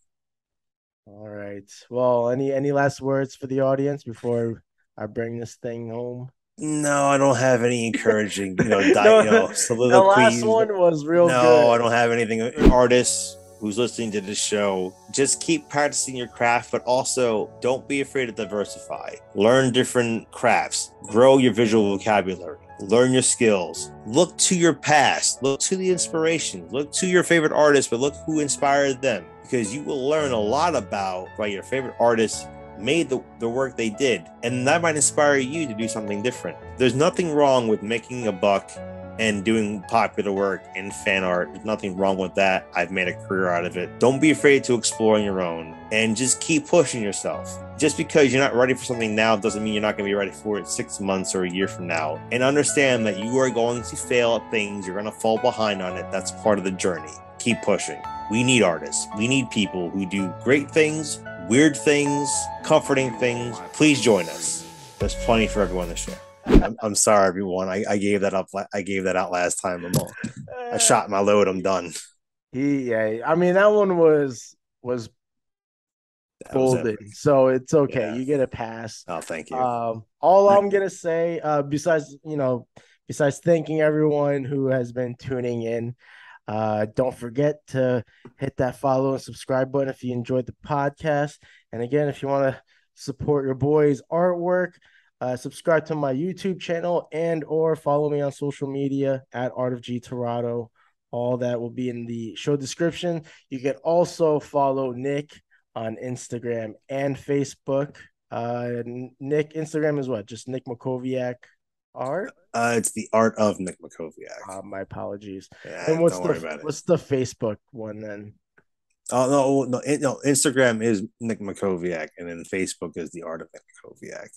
All right. Well, any any last words for the audience before I bring this thing home? No, I don't have any encouraging, you know, di- No, you know, The soliloquies. last one was real no, good. I don't have anything. Artists who's listening to this show, just keep practicing your craft, but also don't be afraid to diversify. Learn different crafts, grow your visual vocabulary, learn your skills. Look to your past, look to the inspiration, look to your favorite artists, but look who inspired them because you will learn a lot about why your favorite artists made the, the work they did and that might inspire you to do something different. There's nothing wrong with making a buck and doing popular work and fan art. There's nothing wrong with that. I've made a career out of it. Don't be afraid to explore on your own and just keep pushing yourself. Just because you're not ready for something now doesn't mean you're not going to be ready for it six months or a year from now. And understand that you are going to fail at things, you're going to fall behind on it. That's part of the journey. Keep pushing. We need artists, we need people who do great things, weird things, comforting things. Please join us. There's plenty for everyone to share. I'm, I'm sorry, everyone. I, I gave that up. I gave that out last time. I'm all, I shot my load. I'm done. He, yeah. I mean, that one was was folded, so it's okay. Yeah. You get a pass. Oh, thank you. Um, all I'm gonna say, uh, besides you know, besides thanking everyone who has been tuning in, uh, don't forget to hit that follow and subscribe button if you enjoyed the podcast. And again, if you want to support your boys' artwork, uh, subscribe to my YouTube channel and or follow me on social media at Art of G Terado. All that will be in the show description. You can also follow Nick on Instagram and Facebook. Uh, Nick Instagram is what? Just Nick Mockoviak art. uh, it's the art of Nick Mockoviak. Uh, my apologies. yeah, and what's don't worry the what's the Facebook one then? Oh no, no, no. Instagram is Nick Mockoviak, and then Facebook is the art of Nick Mockoviak.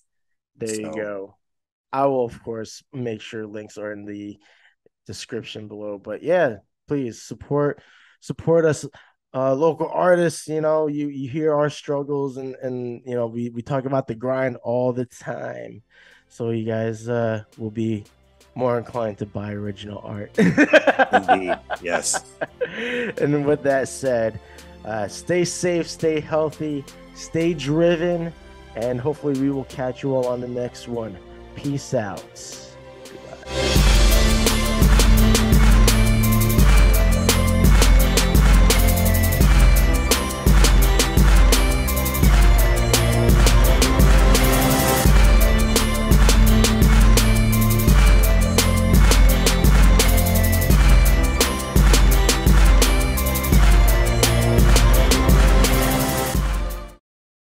There you go. I will of course make sure links are in the description below. But yeah, please support support us uh local artists you know you you hear our struggles and and you know we we talk about the grind all the time so you guys uh will be more inclined to buy original art Indeed, yes. and with that said uh stay safe stay healthy stay driven and hopefully we will catch you all on the next one. Peace out